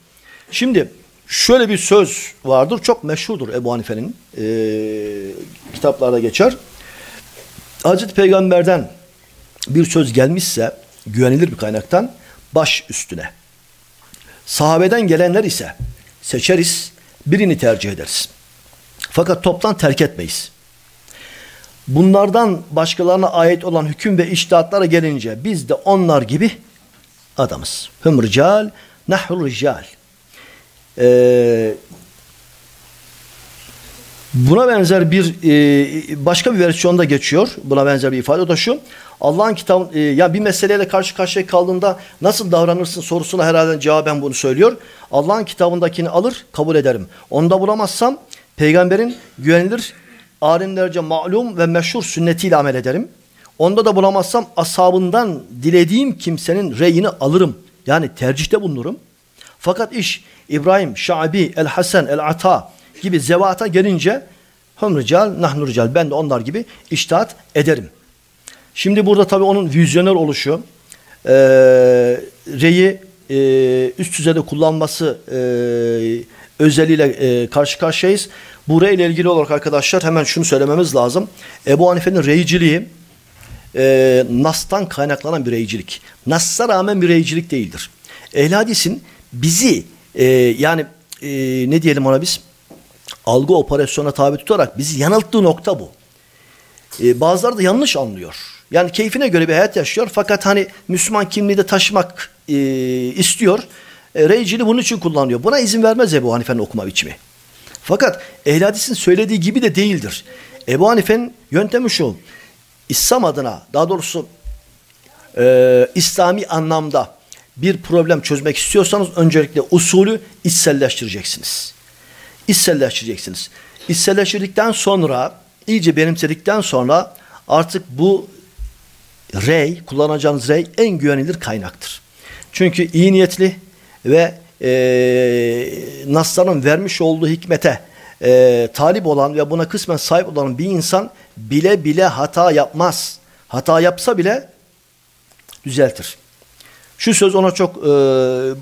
Şimdi şöyle bir söz vardır, çok meşhurdur Ebu Hanife'nin e, kitaplarda geçer. Hazreti Peygamber'den bir söz gelmişse güvenilir bir kaynaktan baş üstüne. Sahabeden gelenler ise seçeriz, birini tercih ederiz. Fakat toptan terk etmeyiz. Bunlardan başkalarına ait olan hüküm ve iştihatlara gelince biz de onlar gibi adamız. Hüm rical, nahru rical. Ee, buna benzer bir e, başka bir versiyonda geçiyor. Buna benzer bir ifade. O da şu. Allah'ın kitabı e, ya bir meseleyle karşı karşıya kaldığında nasıl davranırsın sorusuna herhalde cevaben bunu söylüyor. Allah'ın kitabındakini alır, kabul ederim. Onu da bulamazsam peygamberin güvenilir alimlerce malum ve meşhur sünnetiyle amel ederim. Onda da bulamazsam ashabından dilediğim kimsenin reyini alırım. Yani tercihte bulunurum. Fakat iş İbrahim, Şabi, El Hasan, El Ata gibi zevata gelince hum rical. Ben de onlar gibi iştahat ederim. Şimdi burada tabii onun vizyoner oluşu, e, reyi e, üst düzeyde kullanması e, özelliğiyle e, karşı karşıyayız. Buraya ilgili olarak arkadaşlar hemen şunu söylememiz lazım. Ebu Hanife'nin reyciliği e, Nas'tan kaynaklanan bir reycilik. Nas'a rağmen bir reycilik değildir. Ehl hadisin bizi e, yani e, ne diyelim ona biz algı operasyona tabi tutarak bizi yanılttığı nokta bu. E, bazıları da yanlış anlıyor. Yani keyfine göre bir hayat yaşıyor fakat hani Müslüman kimliği de taşımak e, istiyor. E, reyciliği bunun için kullanıyor. Buna izin vermez Ebu Hanife'nin okuma biçimi. Fakat ehl söylediği gibi de değildir. Ebu Hanife'nin yöntemi şu. İslam adına daha doğrusu e, İslami anlamda bir problem çözmek istiyorsanız öncelikle usulü içselleştireceksiniz. İçselleştireceksiniz. İçselleştirdikten sonra iyice benimsedikten sonra artık bu rey, kullanacağınız rey en güvenilir kaynaktır. Çünkü iyi niyetli ve e, Nasların vermiş olduğu hikmete e, talip olan ve buna kısmen sahip olan bir insan bile bile hata yapmaz. Hata yapsa bile düzeltir. Şu söz ona çok e,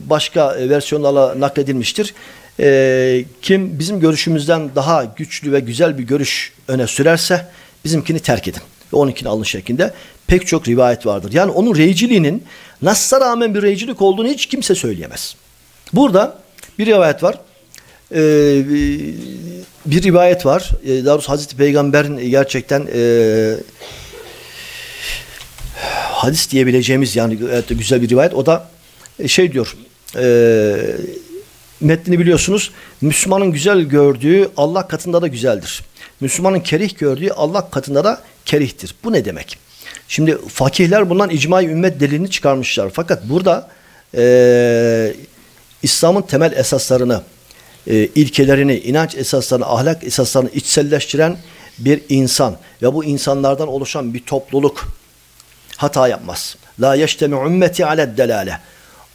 başka versiyonlarla nakledilmiştir. E, kim bizim görüşümüzden daha güçlü ve güzel bir görüş öne sürerse bizimkini terk edin. Ve onunkini alın şeklinde pek çok rivayet vardır. Yani onun reyciliğinin Nas'a rağmen bir reycilik olduğunu hiç kimse söyleyemez. Burada bir rivayet var. Ee, bir rivayet var. Ee, doğrusu Hazreti Peygamber'in gerçekten e, hadis diyebileceğimiz yani evet, güzel bir rivayet. O da e, şey diyor e, metnini biliyorsunuz. Müslümanın güzel gördüğü Allah katında da güzeldir. Müslümanın kerih gördüğü Allah katında da kerihtir. Bu ne demek? Şimdi fakihler bundan icma ümmet delilini çıkarmışlar. Fakat burada e, İslam'ın temel esaslarını, e, ilkelerini, inanç esaslarını, ahlak esaslarını içselleştiren bir insan ve bu insanlardan oluşan bir topluluk hata yapmaz. La yeştemi ümmeti aled delale.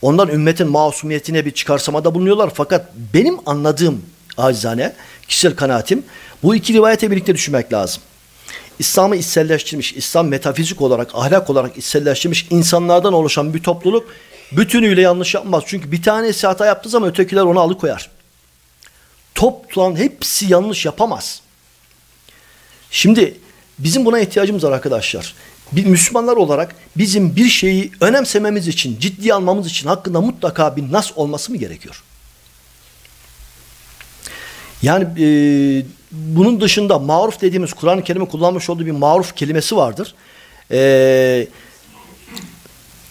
Ondan ümmetin masumiyetine bir çıkarsamada bulunuyorlar. Fakat benim anladığım acizane, kişisel kanaatim bu iki rivayete birlikte düşünmek lazım. İslam'ı içselleştirmiş, İslam metafizik olarak, ahlak olarak içselleştirmiş insanlardan oluşan bir topluluk bütünüyle yanlış yapmaz. Çünkü bir tanesi hata yaptığı zaman ötekiler onu alıkoyar. Toplam hepsi yanlış yapamaz. Şimdi bizim buna ihtiyacımız var arkadaşlar. Bir Müslümanlar olarak bizim bir şeyi önemsememiz için, ciddiye almamız için hakkında mutlaka bir nas olması mı gerekiyor? Yani e, bunun dışında maruf dediğimiz Kur'an-ı Kerim'in kullanmış olduğu bir maruf kelimesi vardır. E,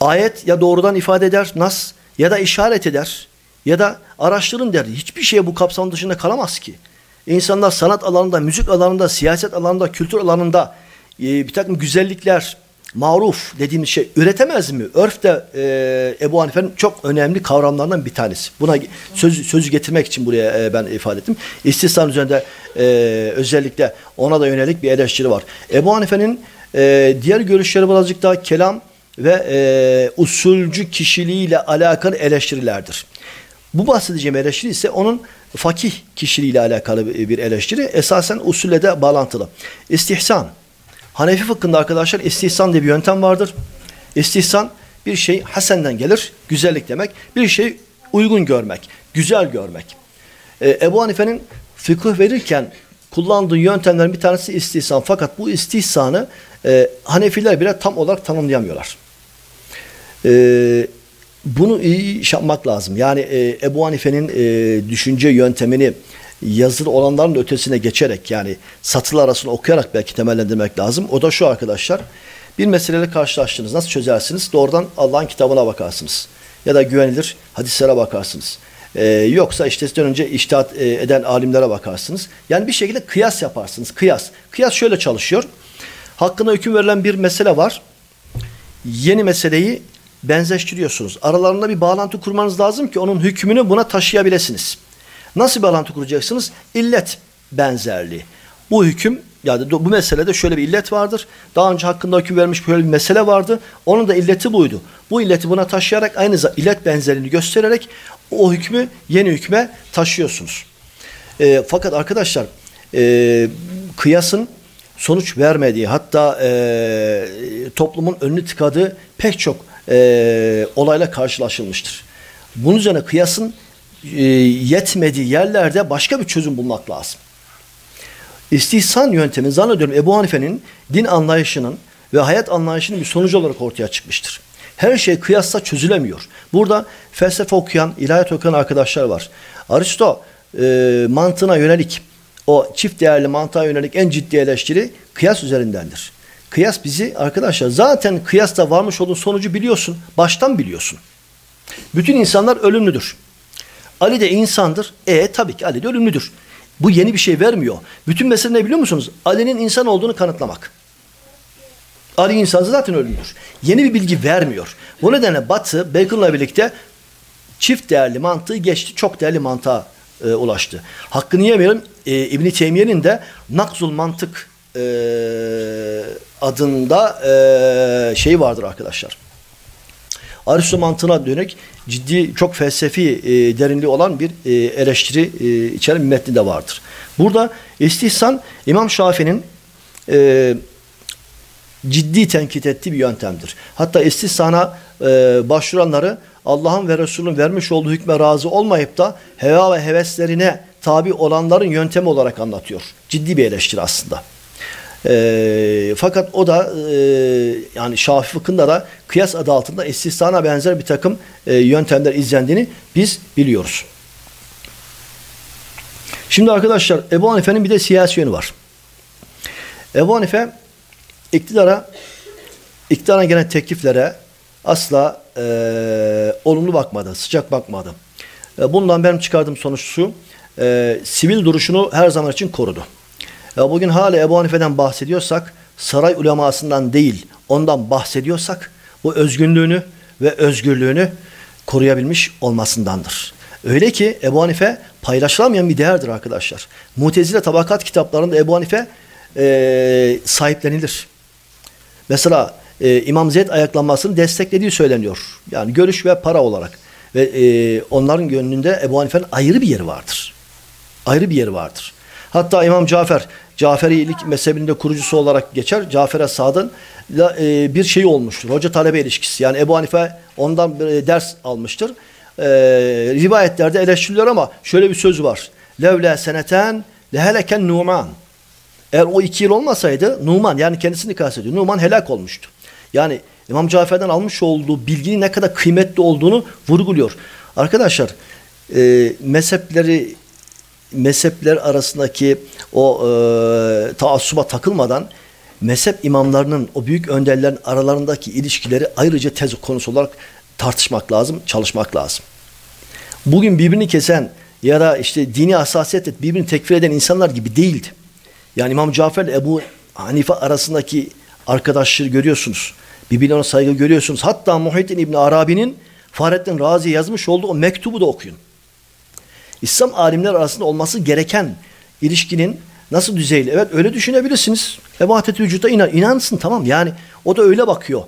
ayet ya doğrudan ifade eder, nas ya da işaret eder ya da araştırın der. Hiçbir şeye bu kapsamın dışında kalamaz ki. İnsanlar sanat alanında, müzik alanında, siyaset alanında, kültür alanında e, bir takım güzellikler, maruf dediğimiz şey üretemez mi? Örf de e, Ebu Hanife'nin çok önemli kavramlarından bir tanesi. Buna söz, sözü getirmek için buraya e, ben ifade ettim. İstisnan üzerinde e, özellikle ona da yönelik bir eleştiri var. Ebu Hanife'nin e, diğer görüşleri birazcık daha kelam ve e, usulcü kişiliğiyle alakalı eleştirilerdir. Bu bahsedeceğim eleştiri ise onun fakih kişiliğiyle alakalı bir eleştiri. Esasen usulle de bağlantılı. İstihsan. Hanefi fıkhında arkadaşlar istihsan diye bir yöntem vardır. İstihsan bir şey hasenden gelir, güzellik demek. Bir şey uygun görmek, güzel görmek. Ee, Ebu Hanife'nin fıkıh verirken kullandığı yöntemlerin bir tanesi istihsan. Fakat bu istihsanı e, Hanefiler bile tam olarak tanımlayamıyorlar. E, bunu iyi iş yapmak lazım. Yani e, Ebu Hanife'nin e, düşünce yöntemini yazılı olanların ötesine geçerek yani satılı arasını okuyarak belki temellendirmek lazım. O da şu arkadaşlar. Bir meseleyle karşılaştınız. Nasıl çözersiniz? Doğrudan Allah'ın kitabına bakarsınız. Ya da güvenilir hadislere bakarsınız. Ee, yoksa işte sizden önce iştihat e, eden alimlere bakarsınız. Yani bir şekilde kıyas yaparsınız. Kıyas. Kıyas şöyle çalışıyor. Hakkında hüküm verilen bir mesele var. Yeni meseleyi benzeştiriyorsunuz. Aralarında bir bağlantı kurmanız lazım ki onun hükmünü buna taşıyabilirsiniz. Nasıl bir bağlantı kuracaksınız? İllet benzerliği. Bu hüküm yani bu meselede şöyle bir illet vardır. Daha önce hakkında hüküm vermiş böyle bir mesele vardı. Onun da illeti buydu. Bu illeti buna taşıyarak aynı zamanda illet benzerliğini göstererek o hükmü yeni hükme taşıyorsunuz. E, fakat arkadaşlar e, kıyasın sonuç vermediği hatta e, toplumun önünü tıkadığı pek çok e, olayla karşılaşılmıştır. Bunun üzerine kıyasın e, yetmediği yerlerde başka bir çözüm bulmak lazım. İstihsan yöntemi zannediyorum Ebu Hanife'nin din anlayışının ve hayat anlayışının bir sonucu olarak ortaya çıkmıştır. Her şey kıyasla çözülemiyor. Burada felsefe okuyan, ilahiyat okuyan arkadaşlar var. Aristo e, mantığına yönelik, o çift değerli mantığa yönelik en ciddi eleştiri kıyas üzerindendir. Kıyas bizi arkadaşlar zaten kıyasta varmış olduğun sonucu biliyorsun. Baştan biliyorsun. Bütün insanlar ölümlüdür. Ali de insandır. E tabii ki Ali de ölümlüdür. Bu yeni bir şey vermiyor. Bütün mesele ne biliyor musunuz? Ali'nin insan olduğunu kanıtlamak. Ali insan zaten ölümlüdür. Yeni bir bilgi vermiyor. Bu nedenle Batı Bacon'la birlikte çift değerli mantığı geçti. Çok değerli mantığa e, ulaştı. Hakkını yemeyelim. E, İbn-i Teymiye'nin de nakzul mantık e, adında e, şey vardır arkadaşlar. Aristo mantığına dönük ciddi çok felsefi e, derinliği olan bir e, eleştiri e, içeren bir metni de vardır. Burada istihsan İmam Şafii'nin e, ciddi tenkit ettiği bir yöntemdir. Hatta istihsana e, başvuranları Allah'ın ve Resul'ün vermiş olduğu hükme razı olmayıp da heva ve heveslerine tabi olanların yöntemi olarak anlatıyor. Ciddi bir eleştiri aslında. E, fakat o da e, yani Şafi fıkhında da kıyas adı altında istihsana benzer bir takım e, yöntemler izlendiğini biz biliyoruz. Şimdi arkadaşlar Ebu Hanife'nin bir de siyasi yönü var. Ebu Hanife iktidara iktidara gelen tekliflere asla e, olumlu bakmadı, sıcak bakmadı. E, bundan benim çıkardığım sonuç şu, e, sivil duruşunu her zaman için korudu. Bugün hala Ebu Hanife'den bahsediyorsak, saray ulemasından değil, ondan bahsediyorsak, bu özgünlüğünü ve özgürlüğünü koruyabilmiş olmasındandır. Öyle ki Ebu Hanife paylaşılamayan bir değerdir arkadaşlar. Mutezile tabakat kitaplarında Ebu Hanife e, sahiplenilir. Mesela e, İmam Zeyd ayaklanmasını desteklediği söyleniyor. Yani görüş ve para olarak. Ve e, onların gönlünde Ebu Hanife'nin ayrı bir yeri vardır. Ayrı bir yeri vardır. Hatta İmam Cafer, Caferilik mezhebinde kurucusu olarak geçer. Cafer Sad'ın e, bir şey olmuştur. Hoca talebe ilişkisi. Yani Ebu Hanife ondan bir ders almıştır. E, rivayetlerde eleştiriliyor ama şöyle bir söz var. Levle seneten leheleken Numan. Eğer o iki yıl olmasaydı Numan yani kendisini kastediyor. Numan helak olmuştu. Yani İmam Cafer'den almış olduğu bilginin ne kadar kıymetli olduğunu vurguluyor. Arkadaşlar e, mezhepleri mezhepler arasındaki o e, taassuba takılmadan mezhep imamlarının o büyük önderlerin aralarındaki ilişkileri ayrıca tez konusu olarak tartışmak lazım, çalışmak lazım. Bugün birbirini kesen ya da işte dini hassasiyetle birbirini tekfir eden insanlar gibi değildi. Yani İmam Cafer ile Ebu Hanife arasındaki arkadaşlığı görüyorsunuz. Birbirine saygı görüyorsunuz. Hatta Muhyiddin İbni Arabi'nin Fahrettin Razi yazmış olduğu o mektubu da okuyun. İslam alimler arasında olması gereken ilişkinin nasıl düzeyli? Evet öyle düşünebilirsiniz. Ebadet vücuda inan. inansın tamam yani o da öyle bakıyor.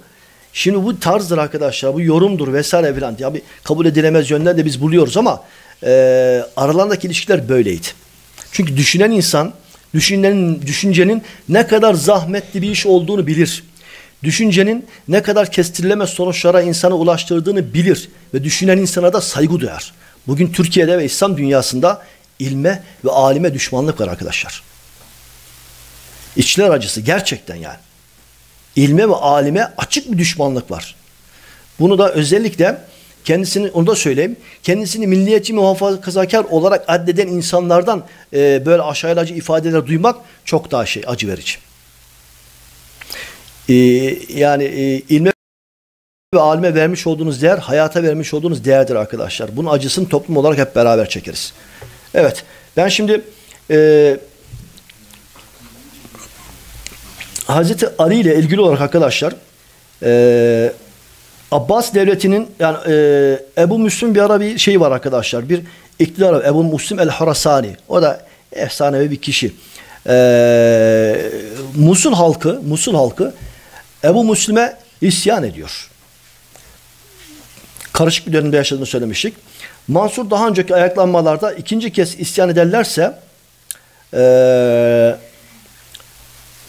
Şimdi bu tarzdır arkadaşlar, bu yorumdur vesaire filan. Ya bir kabul edilemez yönler de biz buluyoruz ama e, aralarındaki ilişkiler böyleydi. Çünkü düşünen insan düşüncenin, düşüncenin ne kadar zahmetli bir iş olduğunu bilir. Düşüncenin ne kadar kestirilemez sonuçlara insana ulaştırdığını bilir ve düşünen insana da saygı duyar. Bugün Türkiye'de ve İslam dünyasında ilme ve alime düşmanlık var arkadaşlar. İçler acısı gerçekten yani. İlme ve alime açık bir düşmanlık var. Bunu da özellikle kendisini onu da söyleyeyim. Kendisini milliyetçi muhafazakar olarak addeden insanlardan e, böyle aşağılayıcı ifadeler duymak çok daha şey acı verici. E, yani e, ilme ve alime vermiş olduğunuz değer hayata vermiş olduğunuz değerdir arkadaşlar. Bunun acısını toplum olarak hep beraber çekeriz. Evet ben şimdi e, Hazreti Ali ile ilgili olarak arkadaşlar e, Abbas devletinin yani e, Ebu Müslim bir ara bir şey var arkadaşlar. Bir iktidar Ebu Müslim el-Harasani. O da efsanevi bir kişi. E, Musul halkı, Musul halkı Ebu Müslim'e isyan ediyor. Karışık bir dönemde yaşadığını söylemiştik. Mansur daha önceki ayaklanmalarda ikinci kez isyan ederlerse e,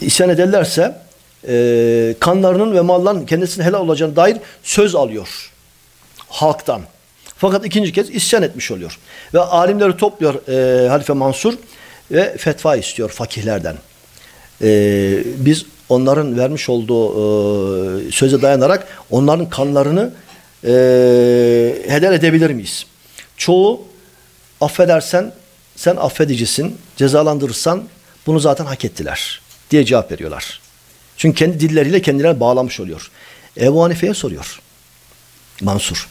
isyan ederlerse e, kanlarının ve malların kendisine helal olacağına dair söz alıyor halktan. Fakat ikinci kez isyan etmiş oluyor. Ve alimleri topluyor e, Halife Mansur ve fetva istiyor fakihlerden. E, biz onların vermiş olduğu e, söze dayanarak onların kanlarını e, heder edebilir miyiz? Çoğu affedersen sen affedicisin, cezalandırırsan bunu zaten hak ettiler diye cevap veriyorlar. Çünkü kendi dilleriyle kendilerine bağlamış oluyor. Ebu Hanife'ye soruyor. Mansur.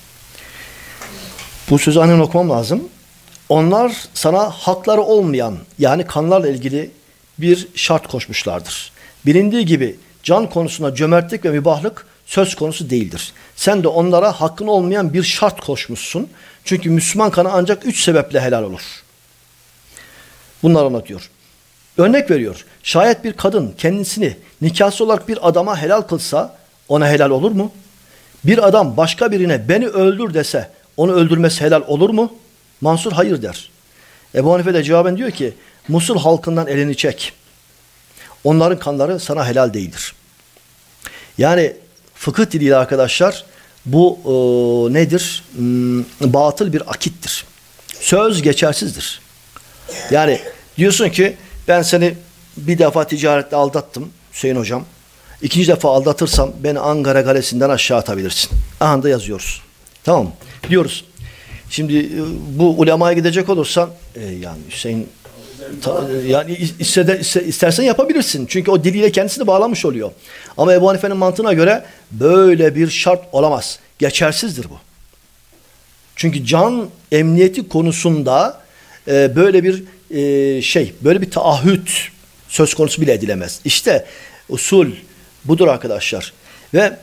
Bu sözü annen okumam lazım. Onlar sana hakları olmayan yani kanlarla ilgili bir şart koşmuşlardır. Bilindiği gibi can konusunda cömertlik ve mübahlık söz konusu değildir. Sen de onlara hakkın olmayan bir şart koşmuşsun. Çünkü Müslüman kanı ancak üç sebeple helal olur. Bunlar anlatıyor. Örnek veriyor. Şayet bir kadın kendisini nikahsız olarak bir adama helal kılsa ona helal olur mu? Bir adam başka birine beni öldür dese onu öldürmesi helal olur mu? Mansur hayır der. Ebu Hanife de cevaben diyor ki Musul halkından elini çek. Onların kanları sana helal değildir. Yani fıkıh diliyle arkadaşlar bu e, nedir? Hmm, batıl bir akittir. Söz geçersizdir. Yani diyorsun ki ben seni bir defa ticarette aldattım Hüseyin hocam. İkinci defa aldatırsam beni Ankara Kalesi'nden aşağı atabilirsin. Ahanda yazıyoruz. Tamam? Diyoruz. Şimdi e, bu ulemaya gidecek olursan e, yani Hüseyin ta, yani istede, istersen yapabilirsin. Çünkü o diliyle kendisini bağlamış oluyor. Ama Ebu Hanife'nin mantığına göre böyle bir şart olamaz. Geçersizdir bu. Çünkü can emniyeti konusunda e, böyle bir e, şey, böyle bir taahhüt söz konusu bile edilemez. İşte usul budur arkadaşlar. Ve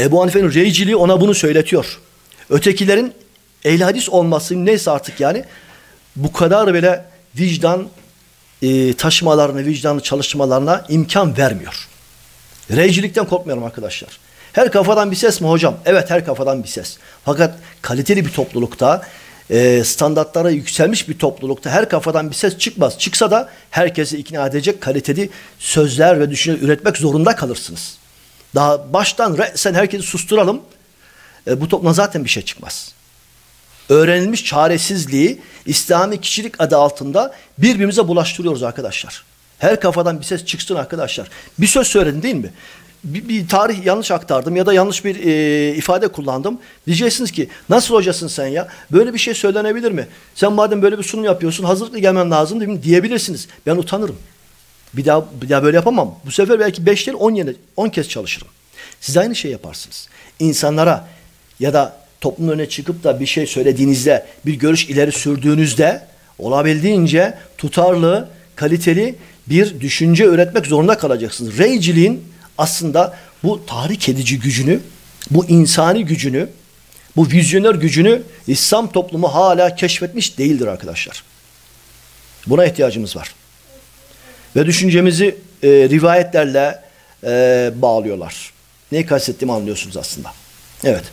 Ebu Hanife'nin reyciliği ona bunu söyletiyor. Ötekilerin ehl hadis olması neyse artık yani bu kadar böyle vicdan e, taşımalarını, vicdanlı çalışmalarına imkan vermiyor. Reycilikten korkmuyorum arkadaşlar. Her kafadan bir ses mi hocam? Evet her kafadan bir ses. Fakat kaliteli bir toplulukta, e, standartlara yükselmiş bir toplulukta her kafadan bir ses çıkmaz. Çıksa da herkesi ikna edecek kaliteli sözler ve düşünceler üretmek zorunda kalırsınız. Daha baştan sen herkesi susturalım. E, bu toplumda zaten bir şey çıkmaz. Öğrenilmiş çaresizliği İslami kişilik adı altında birbirimize bulaştırıyoruz arkadaşlar. Her kafadan bir ses çıksın arkadaşlar. Bir söz söyledin değil mi? Bir, bir tarih yanlış aktardım ya da yanlış bir e, ifade kullandım. Diyeceksiniz ki nasıl hocasın sen ya? Böyle bir şey söylenebilir mi? Sen madem böyle bir sunum yapıyorsun hazırlıklı gelmen lazım diyebilirsiniz. Ben utanırım. Bir daha, bir daha böyle yapamam. Bu sefer belki 5 değil 10 10 kez çalışırım. Siz aynı şey yaparsınız. İnsanlara ya da toplum önüne çıkıp da bir şey söylediğinizde, bir görüş ileri sürdüğünüzde olabildiğince tutarlı, kaliteli bir düşünce üretmek zorunda kalacaksınız. Reyciliğin aslında bu tahrik edici gücünü, bu insani gücünü, bu vizyoner gücünü İslam toplumu hala keşfetmiş değildir arkadaşlar. Buna ihtiyacımız var. Ve düşüncemizi e, rivayetlerle e, bağlıyorlar. Neyi kastettiğimi anlıyorsunuz aslında. Evet.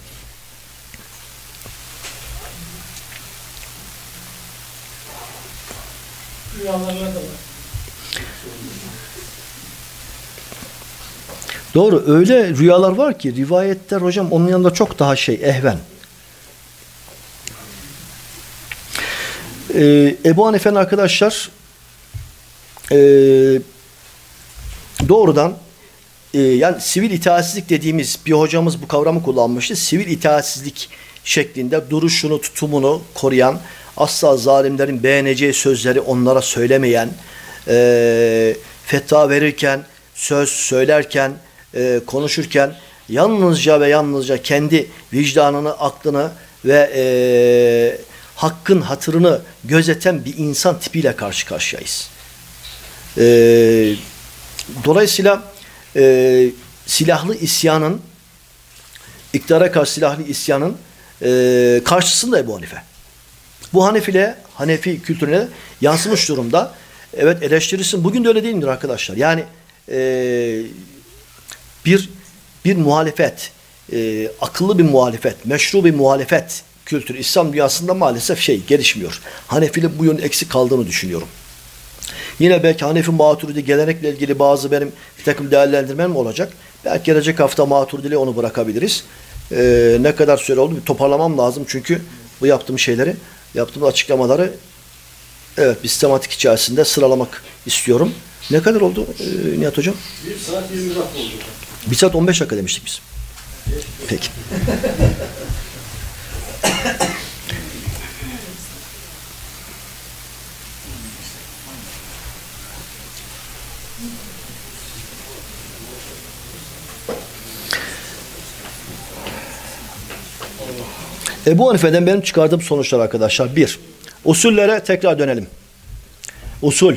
Rüyalarına da Doğru öyle rüyalar var ki rivayetler hocam onun yanında çok daha şey ehven. Ee, Ebu Hanife'nin arkadaşlar e, doğrudan e, yani sivil itaatsizlik dediğimiz bir hocamız bu kavramı kullanmıştı. Sivil itaatsizlik şeklinde duruşunu, tutumunu koruyan, asla zalimlerin beğeneceği sözleri onlara söylemeyen, e, fetva verirken, söz söylerken, e, konuşurken yalnızca ve yalnızca kendi vicdanını, aklını ve e, hakkın hatırını gözeten bir insan tipiyle karşı karşıyayız. E, dolayısıyla e, silahlı isyanın iktidara karşı silahlı isyanın e, karşısında Ebu Hanife. Bu Hanefile, Hanefi kültürüne yansımış durumda. Evet eleştirirsin. Bugün de öyle değil midir arkadaşlar? Yani e, bir bir muhalefet, e, akıllı bir muhalefet, meşru bir muhalefet kültürü İslam dünyasında maalesef şey gelişmiyor. Hanefi'nin bu yönün eksik kaldığını düşünüyorum. Yine belki Hanefi Maturidi gelenekle ilgili bazı benim bir takım değerlendirmem olacak. Belki gelecek hafta Maturidi'yle onu bırakabiliriz. Ee, ne kadar süre oldu bir toparlamam lazım çünkü bu yaptığım şeyleri, yaptığım açıklamaları evet bir sistematik içerisinde sıralamak istiyorum. Ne kadar oldu e, Nihat Hocam? 1 saat 20 dakika oldu. 1 saat 15 dakika demiştik biz. Peki. [LAUGHS] Ebu Hanife'den benim çıkardığım sonuçlar arkadaşlar. Bir, usullere tekrar dönelim. Usul.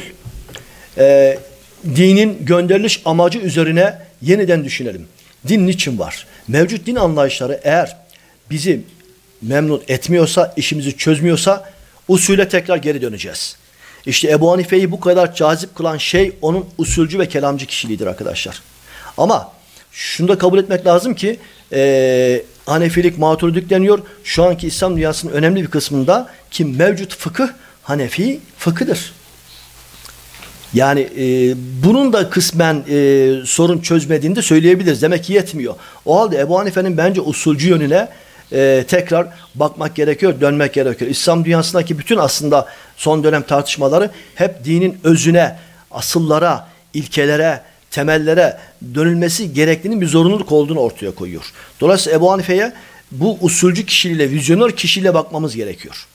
Ee, dinin gönderiliş amacı üzerine yeniden düşünelim. Din niçin var? Mevcut din anlayışları eğer bizi memnun etmiyorsa, işimizi çözmüyorsa usule tekrar geri döneceğiz. İşte Ebu Hanife'yi bu kadar cazip kılan şey onun usulcü ve kelamcı kişiliğidir arkadaşlar. Ama şunu da kabul etmek lazım ki e, Hanefilik maturidik deniyor. Şu anki İslam dünyasının önemli bir kısmında ki mevcut fıkıh Hanefi fıkıdır. Yani e, bunun da kısmen e, sorun çözmediğini de söyleyebiliriz. Demek ki yetmiyor. O halde Ebu Hanife'nin bence usulcü yönüne e, tekrar bakmak gerekiyor, dönmek gerekiyor. İslam dünyasındaki bütün aslında son dönem tartışmaları hep dinin özüne, asıllara, ilkelere, temellere dönülmesi gerektiğinin bir zorunluluk olduğunu ortaya koyuyor. Dolayısıyla Ebu Hanife'ye bu usulcü kişiliğiyle, vizyoner kişiliğiyle bakmamız gerekiyor.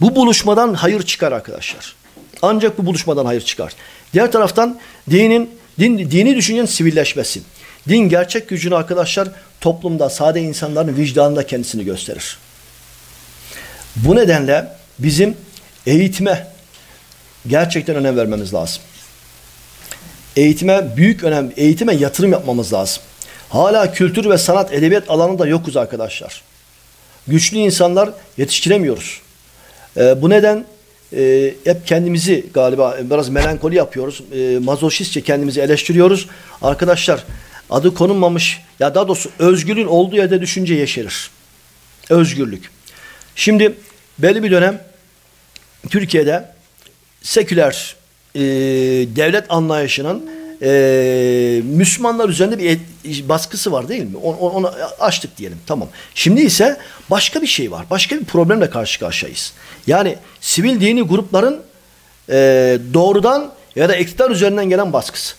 Bu buluşmadan hayır çıkar arkadaşlar. Ancak bu buluşmadan hayır çıkar. Diğer taraftan dinin din, dini düşüncenin sivilleşmesi. Din gerçek gücünü arkadaşlar toplumda sade insanların vicdanında kendisini gösterir. Bu nedenle bizim eğitime gerçekten önem vermemiz lazım. Eğitime büyük önem, eğitime yatırım yapmamız lazım. Hala kültür ve sanat, edebiyat alanında yokuz arkadaşlar. Güçlü insanlar yetiştiremiyoruz. Ee, bu neden e, hep kendimizi galiba biraz melankoli yapıyoruz. E, mazoşistçe kendimizi eleştiriyoruz. Arkadaşlar adı konulmamış ya daha doğrusu özgürlüğün olduğu yerde düşünce yeşerir. Özgürlük. Şimdi belli bir dönem Türkiye'de seküler e, devlet anlayışının e, Müslümanlar üzerinde bir et, baskısı var değil mi? Onu, onu açtık diyelim. Tamam. Şimdi ise başka bir şey var. Başka bir problemle karşı karşıyayız. Yani sivil dini grupların e, doğrudan ya da iktidar üzerinden gelen baskısı.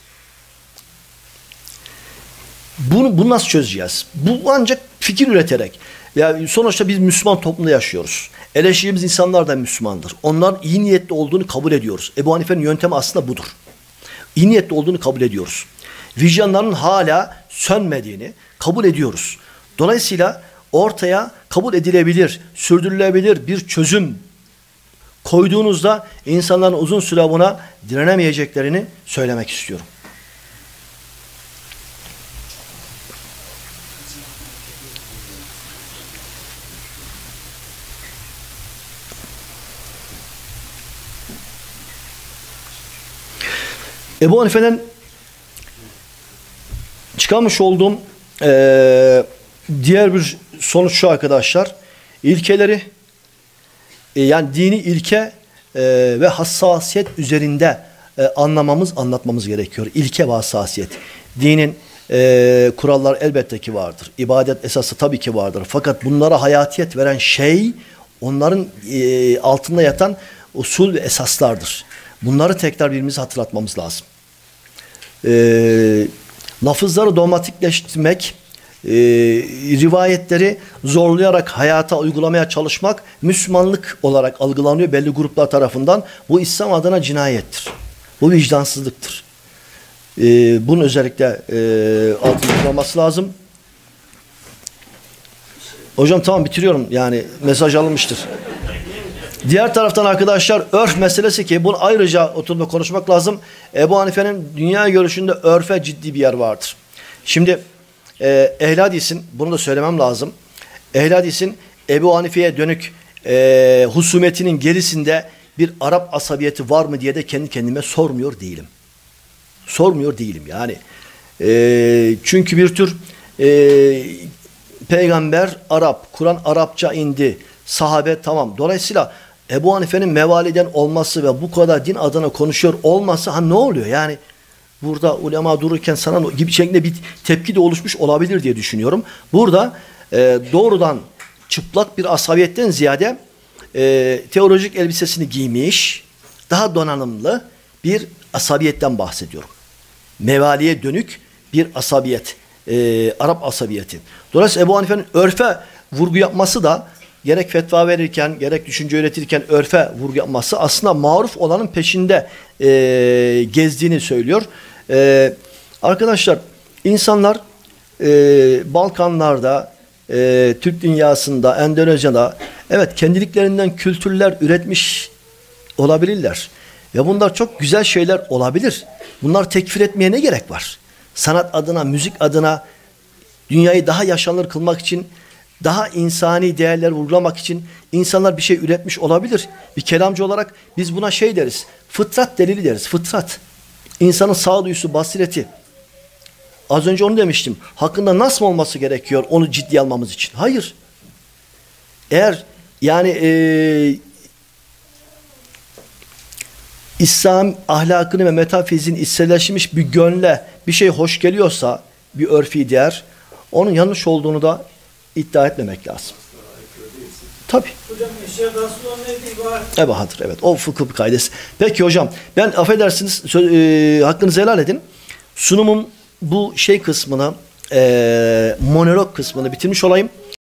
Bunu, bunu nasıl çözeceğiz? Bu ancak fikir üreterek. Yani sonuçta biz Müslüman toplumda yaşıyoruz. Eleştirdiğimiz insanlar da Müslümandır. Onlar iyi niyetli olduğunu kabul ediyoruz. Ebu Hanife'nin yöntemi aslında budur. İyi niyetli olduğunu kabul ediyoruz. Vicdanların hala sönmediğini kabul ediyoruz. Dolayısıyla ortaya kabul edilebilir, sürdürülebilir bir çözüm koyduğunuzda insanların uzun süre buna direnemeyeceklerini söylemek istiyorum. Ebu Hanife'den çıkarmış olduğum e, diğer bir sonuç şu arkadaşlar. İlkeleri e, yani dini ilke e, ve hassasiyet üzerinde e, anlamamız, anlatmamız gerekiyor. İlke ve hassasiyet. Dinin e, kurallar elbette ki vardır. İbadet esası tabii ki vardır. Fakat bunlara hayatiyet veren şey onların e, altında yatan usul ve esaslardır. Bunları tekrar birbirimize hatırlatmamız lazım. E, lafızları dogmatikleştirmek, e, rivayetleri zorlayarak hayata uygulamaya çalışmak Müslümanlık olarak algılanıyor belli gruplar tarafından. Bu İslam adına cinayettir. Bu vicdansızlıktır. E, bunun özellikle e, altında lazım. Hocam tamam bitiriyorum. Yani mesaj alınmıştır. Diğer taraftan arkadaşlar örf meselesi ki bunu ayrıca oturma konuşmak lazım. Ebu Hanife'nin dünya görüşünde örfe ciddi bir yer vardır. Şimdi e, Ehl Hadis'in bunu da söylemem lazım. Ehl Hadis'in Ebu Hanife'ye dönük e, husumetinin gerisinde bir Arap asabiyeti var mı diye de kendi kendime sormuyor değilim. Sormuyor değilim yani. E, çünkü bir tür e, peygamber Arap, Kur'an Arapça indi. Sahabe tamam. Dolayısıyla Ebu Hanife'nin mevaliden olması ve bu kadar din adına konuşuyor olması ha ne oluyor? Yani burada ulema dururken sana gibi şeklinde bir tepki de oluşmuş olabilir diye düşünüyorum. Burada e, doğrudan çıplak bir asabiyetten ziyade e, teolojik elbisesini giymiş, daha donanımlı bir asabiyetten bahsediyorum. Mevaliye dönük bir asabiyet, e, Arap asabiyeti. Dolayısıyla Ebu Hanife'nin örfe vurgu yapması da gerek fetva verirken gerek düşünce öğretirken örfe vurgu yapması aslında maruf olanın peşinde e, gezdiğini söylüyor. E, arkadaşlar insanlar e, Balkanlarda e, Türk dünyasında Endonezya'da evet kendiliklerinden kültürler üretmiş olabilirler. Ve bunlar çok güzel şeyler olabilir. Bunlar tekfir etmeye ne gerek var? Sanat adına, müzik adına dünyayı daha yaşanır kılmak için daha insani değerler vurgulamak için insanlar bir şey üretmiş olabilir. Bir kelamcı olarak biz buna şey deriz. Fıtrat delili deriz. Fıtrat. İnsanın sağduyusu, basireti. Az önce onu demiştim. Hakkında nasıl olması gerekiyor onu ciddi almamız için? Hayır. Eğer yani eee İslam ahlakını ve metafizin içselleşmiş bir gönle bir şey hoş geliyorsa bir örfi değer onun yanlış olduğunu da iddia etmemek lazım. Tabii. Hocam eşya neydi? Ebahadır evet. O fıkıh kaidesi. Peki hocam ben affedersiniz sö- e, hakkınızı helal edin. Sunumun bu şey kısmını e, monolog kısmını bitirmiş olayım.